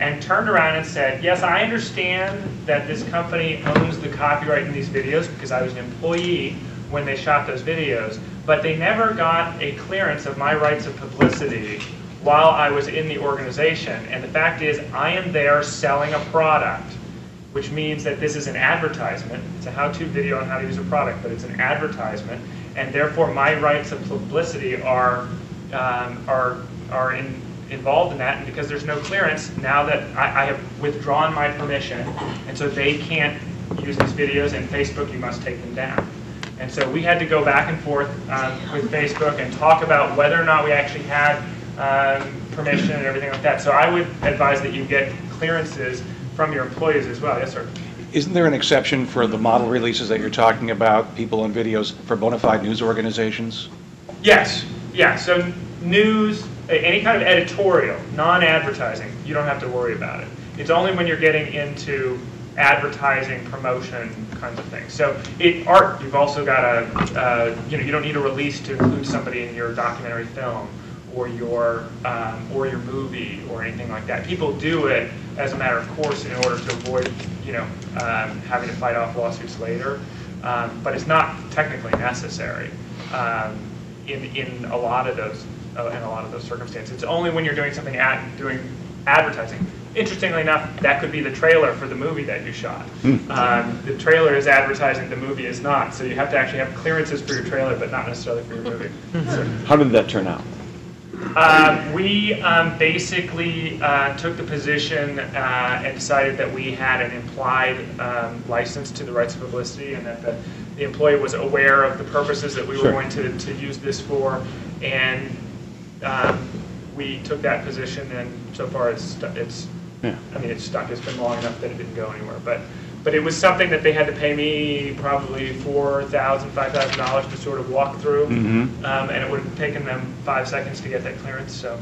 and turned around and said, yes, I understand that this company owns the copyright in these videos because I was an employee when they shot those videos, but they never got a clearance of my rights of publicity while I was in the organization. And the fact is, I am there selling a product which means that this is an advertisement. It's a how-to video on how to use a product, but it's an advertisement, and therefore my rights of publicity are um, are are in, involved in that. And because there's no clearance, now that I, I have withdrawn my permission, and so they can't use these videos. And Facebook, you must take them down. And so we had to go back and forth um, with Facebook and talk about whether or not we actually had um, permission and everything like that. So I would advise that you get clearances from your employees as well. Yes, sir. Isn't there an exception for the model releases that you're talking about, people and videos, for bona fide news organizations? Yes, yeah, so news, any kind of editorial, non-advertising, you don't have to worry about it. It's only when you're getting into advertising, promotion kinds of things. So it, art, you've also got a, uh, you know, you don't need a release to include somebody in your documentary film or your, um, or your movie or anything like that. People do it as a matter of course in order to avoid, you know, um, having to fight off lawsuits later. Um, but it's not technically necessary um, in, in a lot of those, uh, in a lot of those circumstances. It's only when you're doing something at, doing advertising. Interestingly enough, that could be the trailer for the movie that you shot. Um, the trailer is advertising, the movie is not. So you have to actually have clearances for your trailer, but not necessarily for your movie. So- How did that turn out? um, we um, basically uh, took the position uh, and decided that we had an implied um, license to the rights of publicity and that the, the employee was aware of the purposes that we were going to, to use this for, and um, we took that position, and so far it's, it's, Yeah. I mean, it's stuck, it's been long enough that it didn't go anywhere, but, but it was something that they had to pay me probably four thousand, five thousand dollars to sort of walk through. Mhm. Um, and it would have taken them five seconds to get that clearance, so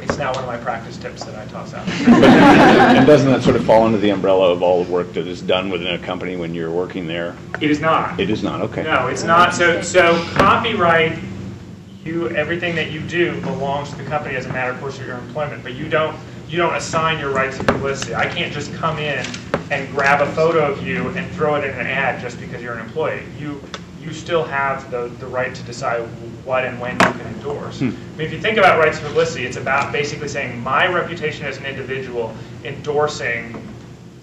it's now one of my practice tips that I toss out. And doesn't that sort of fall under the umbrella of all the work that is done within a company when you're working there? It is not. It is not, okay. No, it's not. So, so copyright, you, everything that you do belongs to the company as a matter of course of your employment, but you don't, you don't assign your rights of publicity. I can't just come in and grab a photo of you and throw it in an ad just because you're an employee. You, you still have the, the right to decide what and when you can endorse. Hmm. I mean, if you think about rights of publicity, it's about basically saying my reputation as an individual endorsing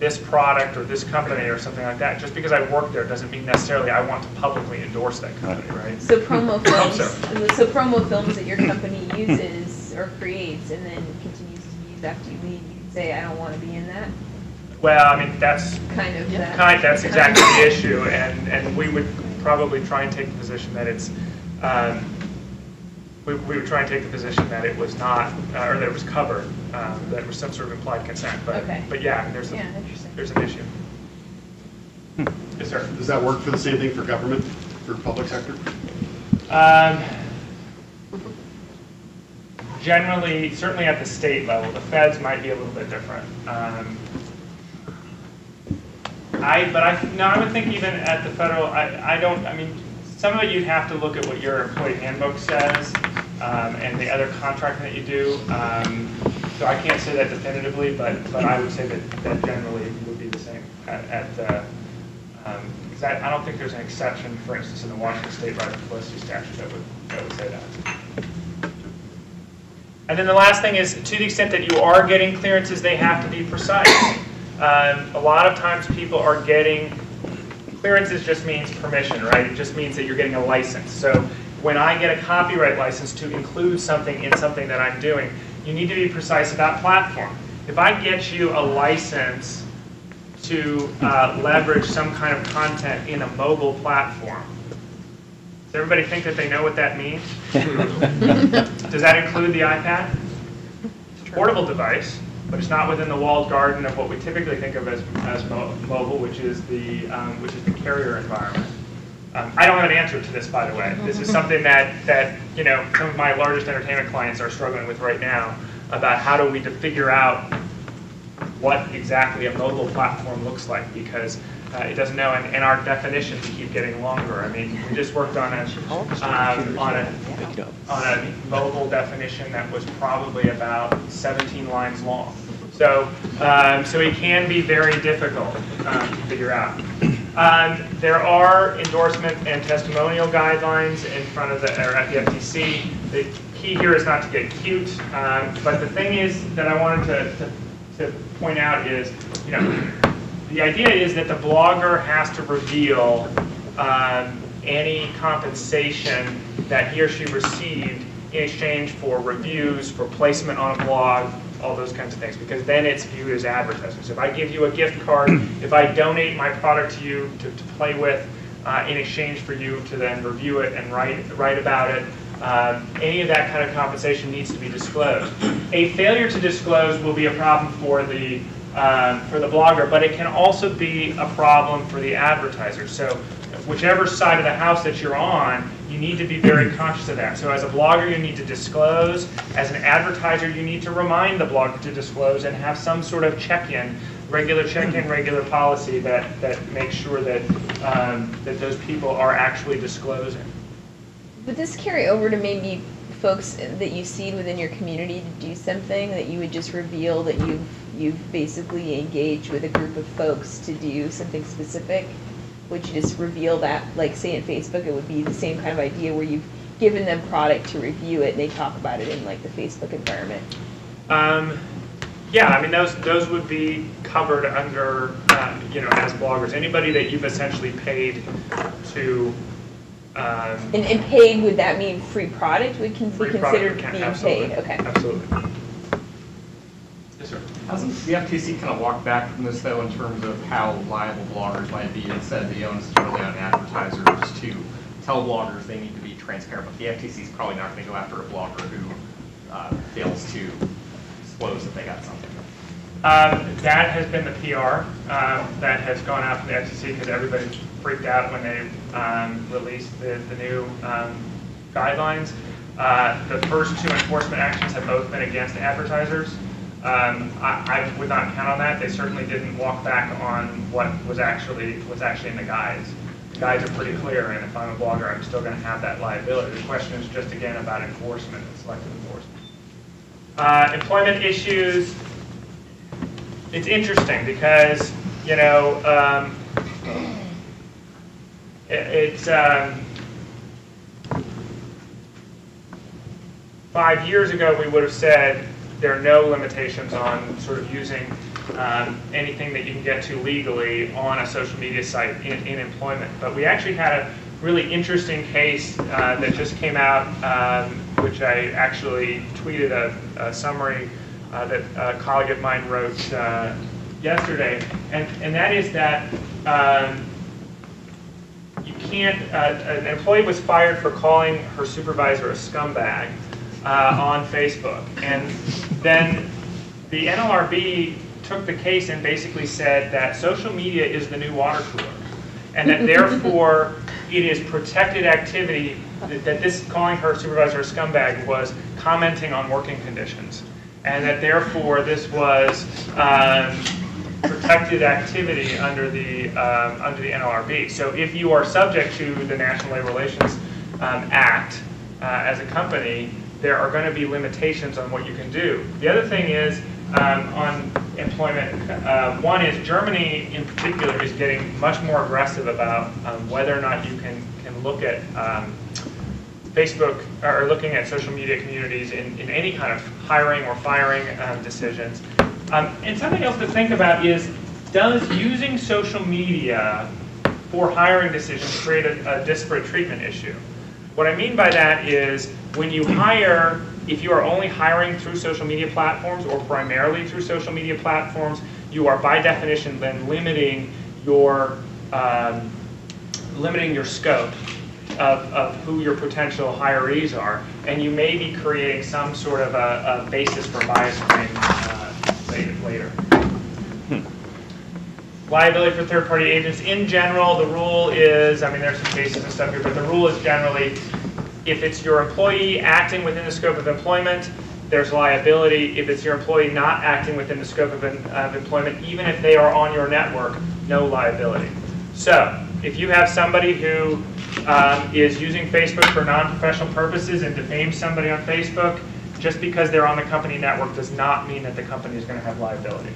this product or this company or something like that. Just because I work there doesn't mean necessarily I want to publicly endorse that company, right? So promo films, sorry. so promo films that your company uses or creates and then continues to use after you leave, you can say, I don't want to be in that, Well, I mean, that's kind of that. kind, that's exactly the issue, and, and we would probably try and take the position that it's, um, we, we would try and take the position that it was not, uh, or that it was covered, um, that it was some sort of implied consent, but, Okay. but yeah, I mean, there's, Yeah, a- interesting. there's an issue. Yes, sir. Does that work for the same thing for government, for public sector? Um, Generally, certainly at the state level, the feds might be a little bit different. Um, I, but I, no, I would think even at the federal, I, I don't, I mean, some of it you'd have to look at what your employee handbook says, um, and the other contracting that you do. Um, so I can't say that definitively, but, but I would say that, that generally would be the same at, at, uh, um, because I, I don't think there's an exception, for instance, in the Washington State right of publicity statute that would, that would say that. And then the last thing is, to the extent that you are getting clearances, they have to be precise. Um, a lot of times people are getting, clearances just means permission, right? It just means that you're getting a license. So when I get a copyright license to include something in something that I'm doing, you need to be precise about platform. If I get you a license to uh, leverage some kind of content in a mobile platform, does everybody think that they know what that means? Does that include the iPad? It's a portable device, but it's not within the walled garden of what we typically think of as, as mo- mobile, which is the, um, which is the carrier environment. Um, I don't have an answer to this, by the way. This is something that, that, you know, some of my largest entertainment clients are struggling with right now about how do we to figure out what exactly a mobile platform looks like because uh, it doesn't know, and, and our definitions keep getting longer. I mean, we just worked on a, um, on a, on a mobile definition that was probably about 17 lines long. So, um, so it can be very difficult um, to figure out. Um, there are endorsement and testimonial guidelines in front of the, or at the FTC. The key here is not to get cute, um, but the thing is that I wanted to, to, to point out is, you know, the idea is that the blogger has to reveal um, any compensation that he or she received exchange for reviews, for placement on a blog, all those kinds of things, because then it's viewed as advertising. So if I give you a gift card, if I donate my product to you to, to play with uh, in exchange for you to then review it and write, write about it, um, any of that kind of compensation needs to be disclosed. A failure to disclose will be a problem for the um, for the blogger, but it can also be a problem for the advertiser. So whichever side of the house that you're on, you need to be very conscious of that. So as a blogger, you need to disclose. As an advertiser, you need to remind the blogger to disclose and have some sort of check-in, regular check-in, regular policy that, that makes sure that, um, that those people are actually disclosing. Would this carry over to maybe folks that you see within your community to do something that you would just reveal that you've you've basically engaged with a group of folks to do something specific? Would you just reveal that, like say in Facebook, it would be the same kind of idea where you've given them product to review it and they talk about it in like the Facebook environment? Um, yeah, I mean, those, those would be covered under, uh, you know, as bloggers. Anybody that you've essentially paid to, um, And, and paid, would that mean free product would con- be free product considered account, being absolutely. paid? Okay. Absolutely. Yes, sir. Hasn't the FTC kind of walked back from this though in terms of how liable bloggers might be? It said the onus is really on advertisers to tell bloggers they need to be transparent, but the FTC is probably not going to go after a blogger who uh, fails to disclose that they got something. Um, that has been the PR um, that has gone out from the FTC because everybody freaked out when they um, released the, the new um, guidelines. Uh, the first two enforcement actions have both been against advertisers. Um, I, I would not count on that. They certainly didn't walk back on what was actually was actually in the guides. The guides are pretty clear, and if I'm a blogger, I'm still going to have that liability. The question is just again about enforcement and selective enforcement. Uh, employment issues, it's interesting because, you know, um, it, it's, um, five years ago, we would have said there are no limitations on sort of using um, anything that you can get to legally on a social media site in, in employment. But we actually had a really interesting case uh, that just came out, um, which I actually tweeted a, a summary uh, that a colleague of mine wrote uh, yesterday, and, and that is that um, you can't, uh, an employee was fired for calling her supervisor a scumbag uh, on Facebook. And then the NLRB took the case and basically said that social media is the new water cooler. And that therefore it is protected activity, that, that this calling her supervisor a scumbag was commenting on working conditions. And that therefore this was um, protected activity under the um, under the NLRB. So if you are subject to the National Labor Relations um, Act uh, as a company, there are going to be limitations on what you can do. The other thing is um, on employment. Uh, one is Germany in particular is getting much more aggressive about um, whether or not you can can look at um, Facebook or looking at social media communities in, in any kind of hiring or firing um, decisions. Um, and something else to think about is, does using social media for hiring decisions create a, a disparate treatment issue? What I mean by that is, when you hire, if you are only hiring through social media platforms or primarily through social media platforms, you are by definition then limiting your um, limiting your scope of, of who your potential hirees are, and you may be creating some sort of a, a basis for bias claim uh, later. Liability for third-party agents. In general, the rule is, I mean, there's some cases and stuff here, but the rule is generally, if it's your employee acting within the scope of employment, there's liability. If it's your employee not acting within the scope of, of employment, even if they are on your network, no liability. So, if you have somebody who um, is using Facebook for non-professional purposes and defames somebody on Facebook, just because they're on the company network does not mean that the company is going to have liability.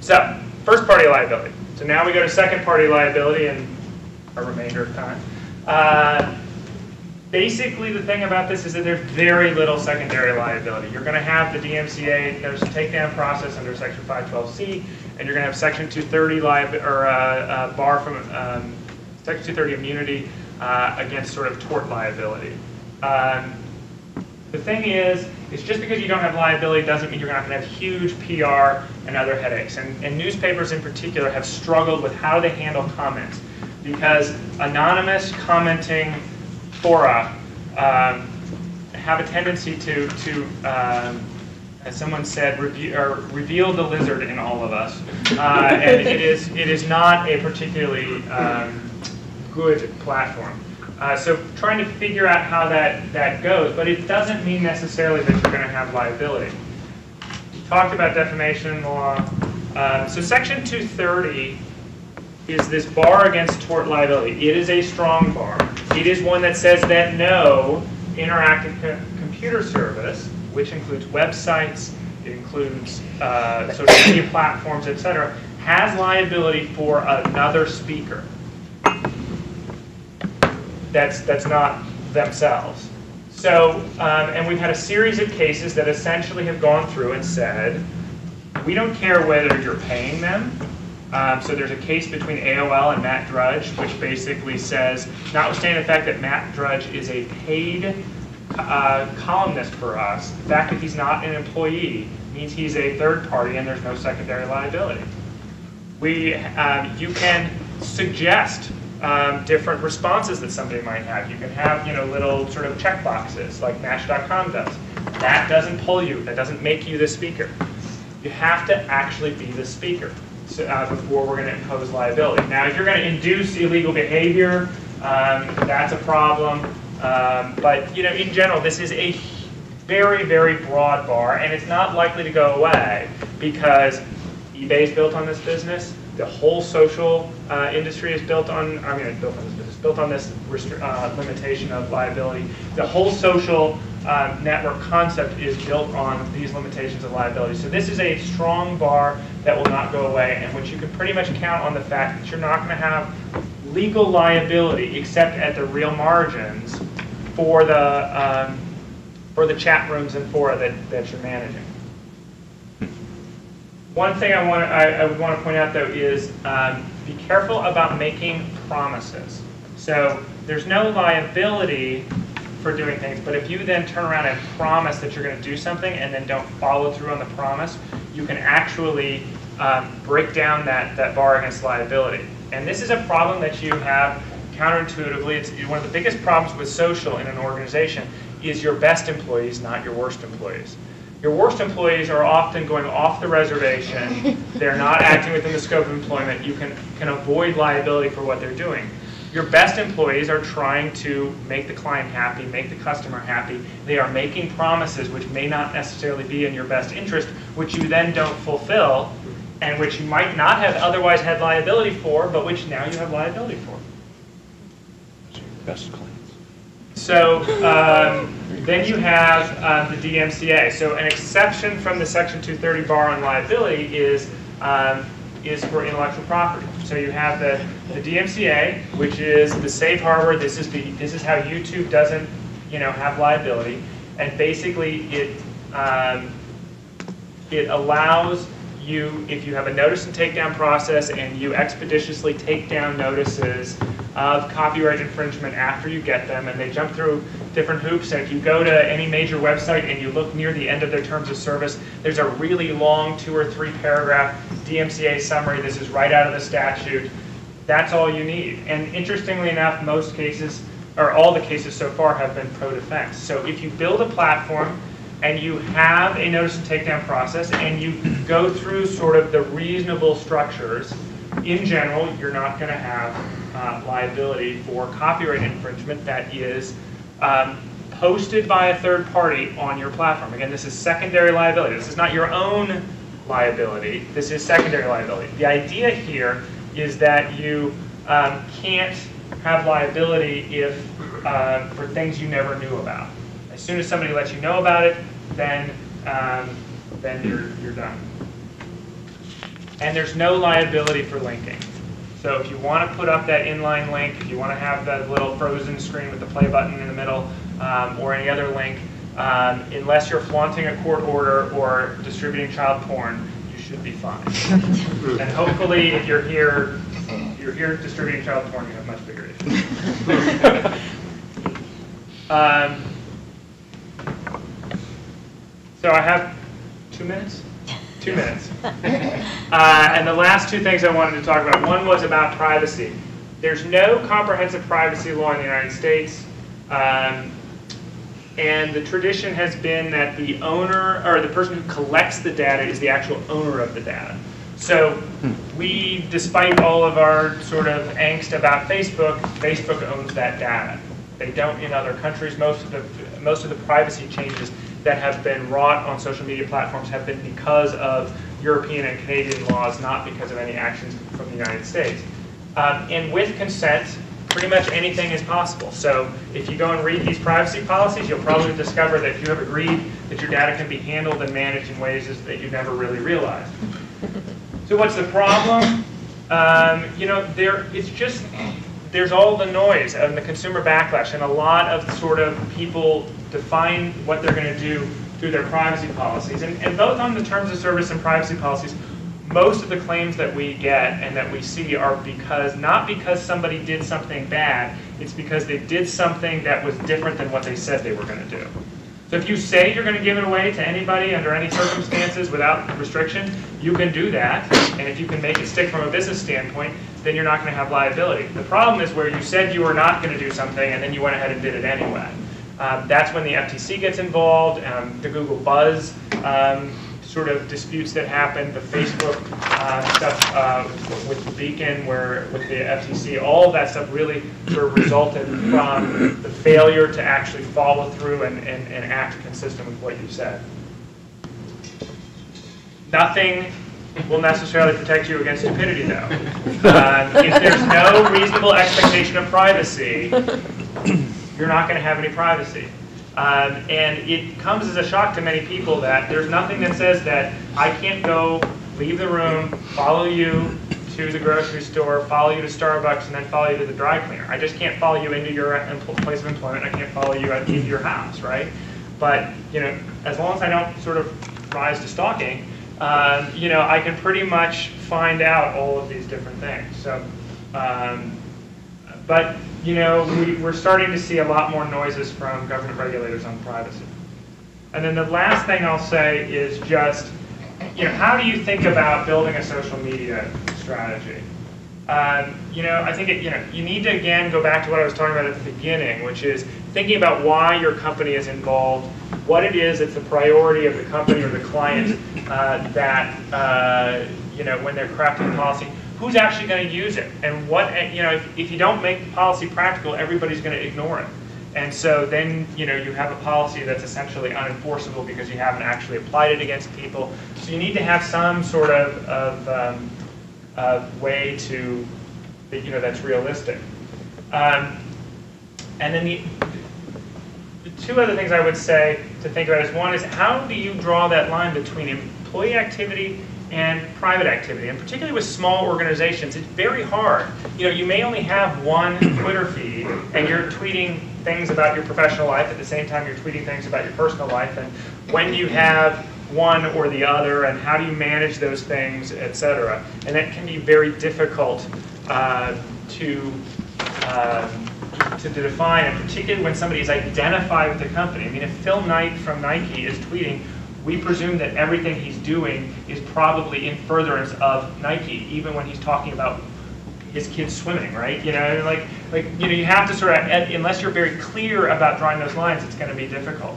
So, first party liability. So now we go to second party liability in a remainder of time. Uh, basically, the thing about this is that there's very little secondary liability. You're going to have the DMCA, there's a takedown process under Section 512C, and you're going to have Section 230 liability or uh, uh, bar from um, Section 230 immunity uh, against sort of tort liability. Um, the thing is, is just because you don't have liability doesn't mean you're not going to have huge PR and other headaches. And, and newspapers in particular have struggled with how to handle comments because anonymous commenting fora um, have a tendency to, to um, as someone said, reveal the lizard in all of us. Uh, and it is, it is not a particularly um, good platform. Uh, so trying to figure out how that, that goes, but it doesn't mean necessarily that you're going to have liability. We talked about defamation law. Um, so section 230 is this bar against tort liability. It is a strong bar. It is one that says that no interactive co computer service, which includes websites, it includes uh, social media platforms, etc., has liability for another speaker that's, that's not themselves. So, um, and we've had a series of cases that essentially have gone through and said, we don't care whether you're paying them. Um, so there's a case between AOL and Matt Drudge, which basically says, notwithstanding the fact that Matt Drudge is a paid uh, columnist for us, the fact that he's not an employee means he's a third party and there's no secondary liability. We, um, you can suggest um, different responses that somebody might have. You can have, you know, little sort of check boxes like Match.com does. That doesn't pull you. That doesn't make you the speaker. You have to actually be the speaker so, uh, before we're going to impose liability. Now, if you're going to induce illegal behavior, um, that's a problem. Um, but you know, in general, this is a very, very broad bar, and it's not likely to go away because eBay is built on this business. The whole social uh, industry is built on, I mean, built on this business, built on this uh, limitation of liability. The whole social uh, network concept is built on these limitations of liability. So this is a strong bar that will not go away, and which you can pretty much count on the fact that you're not going to have legal liability except at the real margins for the um, for the chat rooms and fora that, that you're managing. One thing I want I, I would want to point out though is um, be careful about making promises. So there's no liability for doing things, but if you then turn around and promise that you're going to do something and then don't follow through on the promise, you can actually um, break down that, that bar against liability. And this is a problem that you have counterintuitively. It's one of the biggest problems with social in an organization is your best employees, not your worst employees. Your worst employees are often going off the reservation. They're not acting within the scope of employment. You can, can avoid liability for what they're doing. Your best employees are trying to make the client happy, make the customer happy. They are making promises which may not necessarily be in your best interest, which you then don't fulfill, and which you might not have otherwise had liability for, but which now you have liability for. Best clients. So um, then you have um, the DMCA. So an exception from the Section 230 bar on liability is um, is for intellectual property. So you have the, the DMCA, which is the safe harbor. This is the this is how YouTube doesn't you know have liability, and basically it um, it allows you if you have a notice and takedown process and you expeditiously take down notices of copyright infringement after you get them, and they jump through different hoops. And if you go to any major website and you look near the end of their terms of service, there's a really long two or three paragraph DMCA summary. This is right out of the statute. That's all you need. And interestingly enough, most cases, or all the cases so far, have been pro defense. So if you build a platform and you have a notice and takedown process and you go through sort of the reasonable structures, in general, you're not going to have uh, liability for copyright infringement that is um, posted by a third party on your platform. Again, this is secondary liability. This is not your own liability. This is secondary liability. The idea here is that you um, can't have liability if uh, for things you never knew about. As soon as somebody lets you know about it, then um, then you're you're done. And there's no liability for linking. So if you want to put up that inline link, if you want to have that little frozen screen with the play button in the middle, um, or any other link, um, unless you're flaunting a court order or distributing child porn, you should be fine. and hopefully, if you're here, you're here distributing child porn, you have much bigger issues. um, so I have two minutes? Two minutes. Uh, and the last two things I wanted to talk about, one was about privacy. There's no comprehensive privacy law in the United States. Um, and the tradition has been that the owner, or the person who collects the data is the actual owner of the data. So we, despite all of our sort of angst about Facebook, Facebook owns that data. They don't in other countries. Most of the most of the privacy changes that have been wrought on social media platforms have been because of European and Canadian laws, not because of any actions from the United States. Um, and with consent, pretty much anything is possible. So if you go and read these privacy policies, you'll probably discover that you have agreed that your data can be handled and managed in ways that you never really realized. So what's the problem? Um, you know, there it's just there's all the noise and the consumer backlash, and a lot of sort of people define what they're going to do through their privacy policies. And, and both on the terms of service and privacy policies, most of the claims that we get and that we see are because not because somebody did something bad, it's because they did something that was different than what they said they were going to do. So if you say you're going to give it away to anybody under any circumstances without restriction, you can do that. And if you can make it stick from a business standpoint, then you're not going to have liability. The problem is where you said you were not going to do something and then you went ahead and did it anyway. Um, that's when the FTC gets involved, um, the Google Buzz um, sort of disputes that happen, the Facebook uh, stuff uh, with Beacon, where with the FTC, all of that stuff really sort of resulted from the failure to actually follow through and, and, and act consistent with what you said. Nothing will necessarily protect you against stupidity, though. Uh, if there's no reasonable expectation of privacy, you're not going to have any privacy. Um, and it comes as a shock to many people that there's nothing that says that I can't go leave the room, follow you to the grocery store, follow you to Starbucks, and then follow you to the dry cleaner. I just can't follow you into your place of employment. I can't follow you into your house, right? But you know, as long as I don't sort of rise to stalking, um, you know, I can pretty much find out all of these different things. So. Um, but, you know, we, we're starting to see a lot more noises from government regulators on privacy. And then the last thing I'll say is just, you know, how do you think about building a social media strategy? Um, you know, I think it, you know you need to again go back to what I was talking about at the beginning, which is thinking about why your company is involved, what it is that's the priority of the company or the client uh, that uh, you know when they're crafting policy who's actually going to use it? And what you know if, if you don't make the policy practical everybody's going to ignore it. And so then you know you have a policy that's essentially unenforceable because you haven't actually applied it against people. So you need to have some sort of, of um, uh, way to you know that's realistic. Um, and then the, the two other things I would say to think about is one is how do you draw that line between employee activity and private activity, and particularly with small organizations, it's very hard. You know, you may only have one Twitter feed, and you're tweeting things about your professional life at the same time you're tweeting things about your personal life, and when you have one or the other, and how do you manage those things, et cetera. And that can be very difficult uh, to uh, to define, and particularly when somebody is identified with the company. I mean, if Phil Knight from Nike is tweeting, we presume that everything he's doing is probably in furtherance of Nike, even when he's talking about his kids swimming, right? You know, like, like you know, you have to sort of, unless you're very clear about drawing those lines, it's going to be difficult.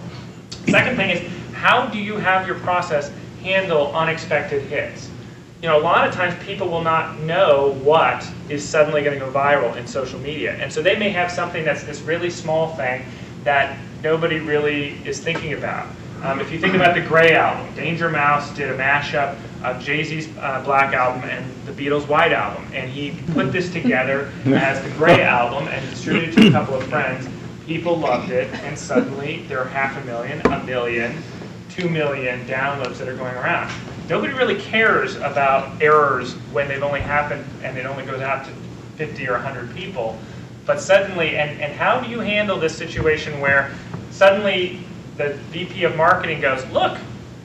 Second thing is, how do you have your process handle unexpected hits? You know, a lot of times people will not know what is suddenly going to go viral in social media. And so they may have something that's this really small thing that nobody really is thinking about. Um, if you think about the Gray album, Danger Mouse did a mashup of Jay-Z's uh, Black album and the Beatles' White album, and he put this together as the Gray album and distributed it to a couple of friends. People loved it, and suddenly there are half a million, a million, two million downloads that are going around. Nobody really cares about errors when they've only happened and it only goes out to 50 or 100 people. But suddenly, and, and how do you handle this situation where suddenly the VP of marketing goes, look,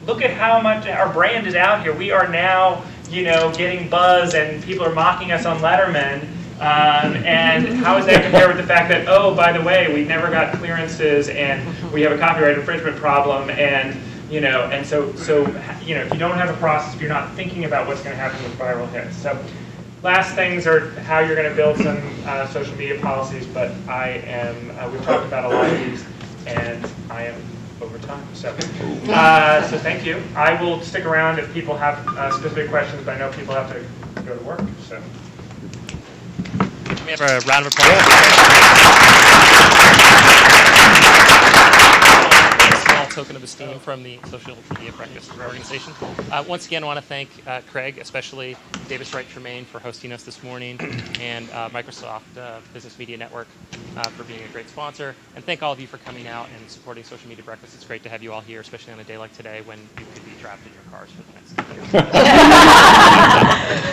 look at how much our brand is out here. We are now, you know, getting buzz and people are mocking us on Letterman. Um, and how is that compare with the fact that, oh, by the way, we never got clearances and we have a copyright infringement problem and, you know, and so, so, you know, if you don't have a process, if you're not thinking about what's going to happen with viral hits. So last things are how you're going to build some uh, social media policies, but I am, uh, we've talked about a lot of these and I am over time. So, uh, so thank you. I will stick around if people have uh, specific questions, but I know people have to go to work. So. We have a round of applause? Small token of esteem from the Social Media Breakfast Organization. Uh, once again, I want to thank uh, Kraig, especially Davis Wright Tremaine for hosting us this morning, and uh, Microsoft uh, Business Media Network uh, for being a great sponsor. And thank all of you for coming out and supporting Social Media Breakfast. It's great to have you all here, especially on a day like today when you could be trapped in your cars for the next year.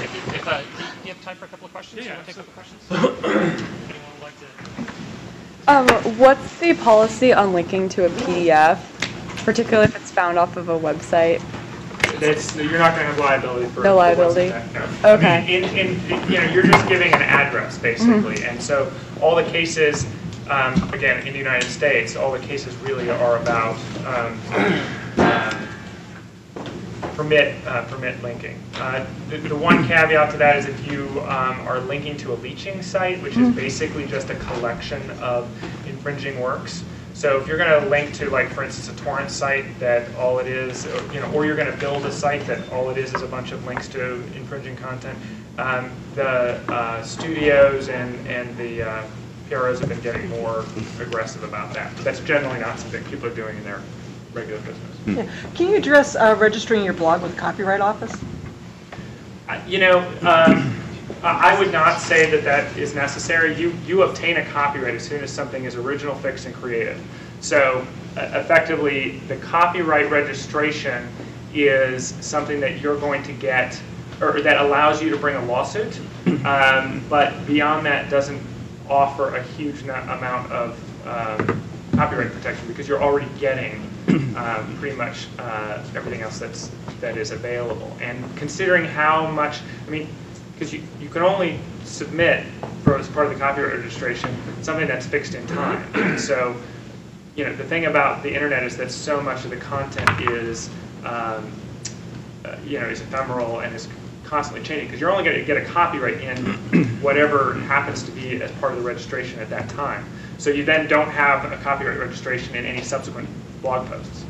if, if, uh, do you have time for a couple of questions? Yeah, You wanna take a couple of questions? Anyone would like to? Um, what's the policy on linking to a PDF, particularly if it's found off of a website? That's, you're not going to have liability for No liability? that, no. Okay. I mean, in, in, you know, you're just giving an address basically, and so all the cases um, again, in the United States, all the cases really are about um, um, permit, uh, permit linking. Uh, The the one caveat to that is if you um, are linking to a leeching site, which is basically just a collection of infringing works. So if you're going to link to, like, for instance, a torrent site that all it is, or, you know, or you're going to build a site that all it is is a bunch of links to infringing content, um, the uh, studios and, and the uh, PROs have been getting more aggressive about that. But that's generally not something people are doing in their regular business. Yeah. Can you address uh, registering your blog with the Copyright Office? I- You know, um, I I would not say that that is necessary. You, you obtain a copyright as soon as something is original, fixed, and creative. So uh, effectively, the copyright registration is something that you're going to get, or that allows you to bring a lawsuit. Um, But beyond that, doesn't offer a huge amount of um, copyright protection because you're already getting um, pretty much uh, everything else that's, that is available. And considering how much, I mean, because you, you can only submit for, as part of the copyright registration, something that's fixed in time. So, you know, the thing about the internet is that so much of the content is, um, uh, you know, is ephemeral and is constantly changing, because you're only going to get a copyright in whatever happens to be as part of the registration at that time. So you then don't have a copyright registration in any subsequent blog posts.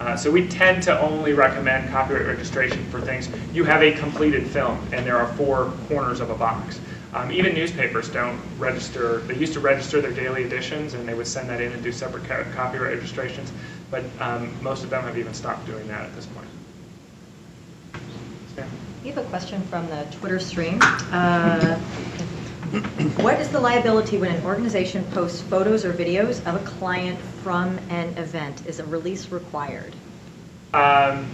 Uh, so we tend to only recommend copyright registration for things, you have a completed film, and there are four corners of a box. Um, even newspapers don't register, they used to register their daily editions, and they would send that in and do separate co- copyright registrations, but um, most of them have even stopped doing that at this point. Yeah. We have a question from the Twitter stream. Uh, What is the liability when an organization posts photos or videos of a client from an event? Is a release required? Um,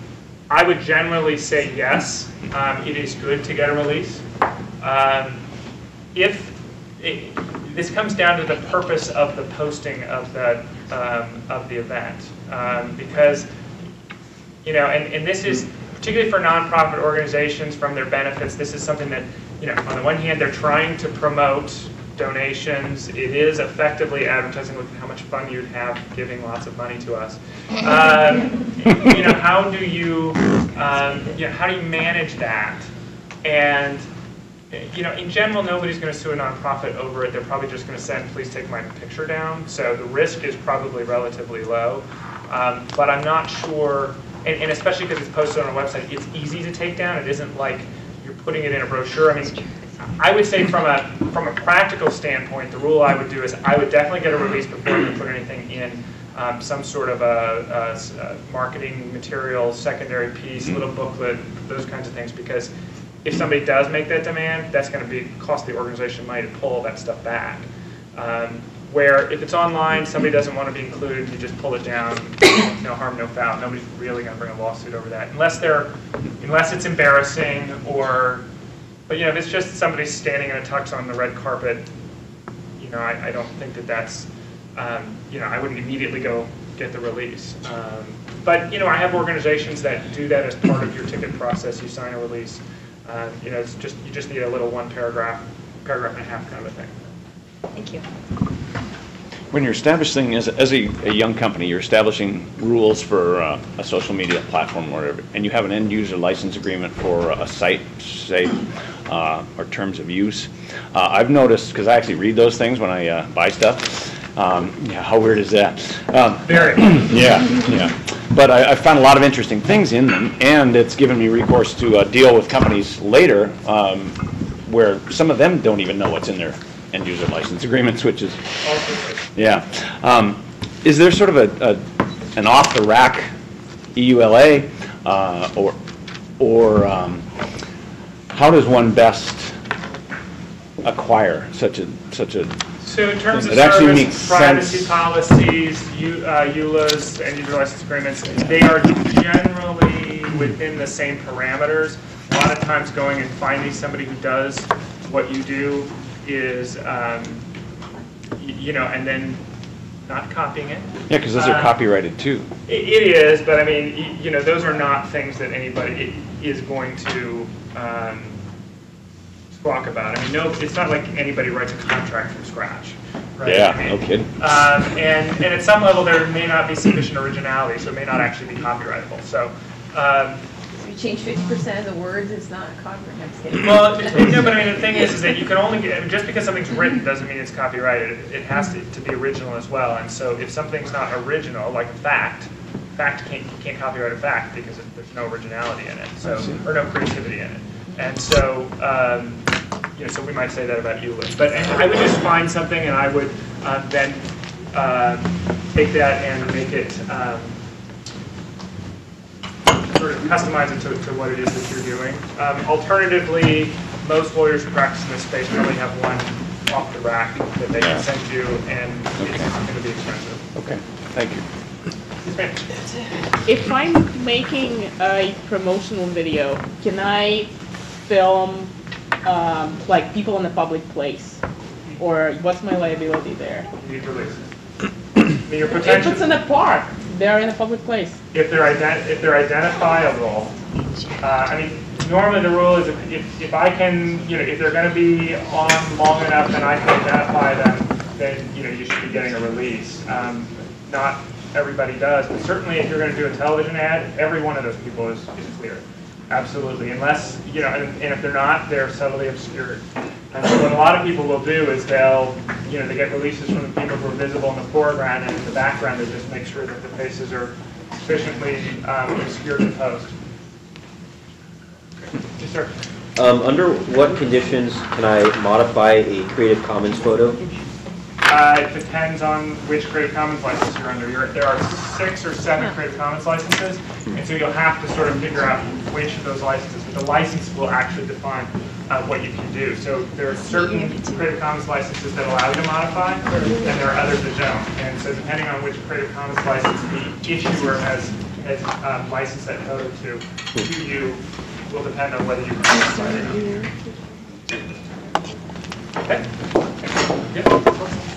I would generally say yes. Um, it is good to get a release. Um, if it, this comes down to the purpose of the posting of the um, of the event, um, because you know, and, and this is particularly for nonprofit organizations from their benefits. This is something that you know, on the one hand, they're trying to promote donations. It is effectively advertising. At how much fun you'd have giving lots of money to us. Um, you know, how do you, um, you know, how do you manage that? And you know, in general, nobody's going to sue a nonprofit over it. They're probably just going to send, please take my picture down. So the risk is probably relatively low. Um, but I'm not sure, and, and especially because it's posted on a website, it's easy to take down. It isn't like putting it in a brochure. I mean, I would say from a from a practical standpoint, the rule I would do is I would definitely get a release before you put anything in um, some sort of a, a a marketing material, secondary piece, little booklet, those kinds of things, because if somebody does make that demand, that's going to be cost the organization money to pull that stuff back. Um, where if it's online, somebody doesn't want to be included, you just pull it down, no harm, no foul. Nobody's really going to bring a lawsuit over that, unless they're, unless it's embarrassing or, but you know, if it's just somebody standing in a tux on the red carpet, you know, I, I don't think that that's, um, you know, I wouldn't immediately go get the release. Um, but you know, I have organizations that do that as part of your ticket process. You sign a release. Uh, you know, it's just you just need a little one paragraph, paragraph and a half kind of a thing. Thank you. When you're establishing, as, as a, a young company, you're establishing rules for uh, a social media platform or whatever, and you have an end user license agreement for a site, say, uh, or terms of use. Uh, I've noticed, because I actually read those things when I uh, buy stuff. Um, yeah, how weird is that? Um, Very. yeah, yeah. But I, I found a lot of interesting things in them, and it's given me recourse to uh, deal with companies later um, where some of them don't even know what's in their end user license agreements, which is yeah. Um, Is there sort of a, a- an off-the-rack E EULA, uh, or, or um, how does one best acquire such a, such a? So in terms of service, privacy sense. policies, U- uh, EULAs, and user license agreements, they are generally within the same parameters. A lot of times going and finding somebody who does what you do is, um, you know, and then not copying it. Yeah, because those are Uh, copyrighted too. It it is, but I mean, you know, those are not things that anybody is going to um, squawk about. I mean, no, it's not like anybody writes a contract from scratch. right? Yeah, I no mean, kidding. Um, and, and at some level, there may not be sufficient originality, so it may not actually be copyrightable. So, um, change fifty percent of the words, it's not copyright. I'm just kidding. well, no, but I mean, the thing is, is that you can only get, just because something's written doesn't mean it's copyrighted. It has to, to be original as well. And so if something's not original, like a fact, fact can't, you can't copyright a fact because it- there's no originality in it, so, or no creativity in it. And so, um, you know, so we might say that about EULAs. But I would just find something and I would uh, then uh, take that and make it, um, sort of customize it to, to what it is that you're doing. Um, alternatively, most lawyers who practice in this space probably have one off the rack that they can send you, and it's not going to be expensive. Okay, thank you. If I'm making a promotional video, can I film um, like people in a public place? Or what's my liability there? You need release. I mean, your If potential, it's in a park, they're in a public place. if they're ident, if they're identifiable, uh, I mean, normally the rule is if, if, if I can, you know, if they're gonna be on long enough and I can identify them, then, you know, you should be getting a release. Um, Not everybody does, but certainly if you're gonna do a television ad, every one of those people is, is clear. Absolutely, unless, you know, and, and if they're not, they're subtly obscured. And so what a lot of people will do is they'll, you know, they get releases from the people who are visible in the foreground, and in the background, they just make sure that the faces are sufficiently um, obscured in post. Yes, sir. Um, under what conditions can I modify a Creative Commons photo? Uh, it depends on which Creative Commons license you're under. You're, there are six or seven Creative Commons licenses, and so you'll have to sort of figure out which of those licenses. But the license will actually define uh, what you can do. So there are certain Creative Commons licenses that allow you to modify, and there are others that don't. And so depending on which Creative Commons license the issuer has, has um, licensed that photo to, to you, will depend on whether you can modify it or not. Okay? Yeah,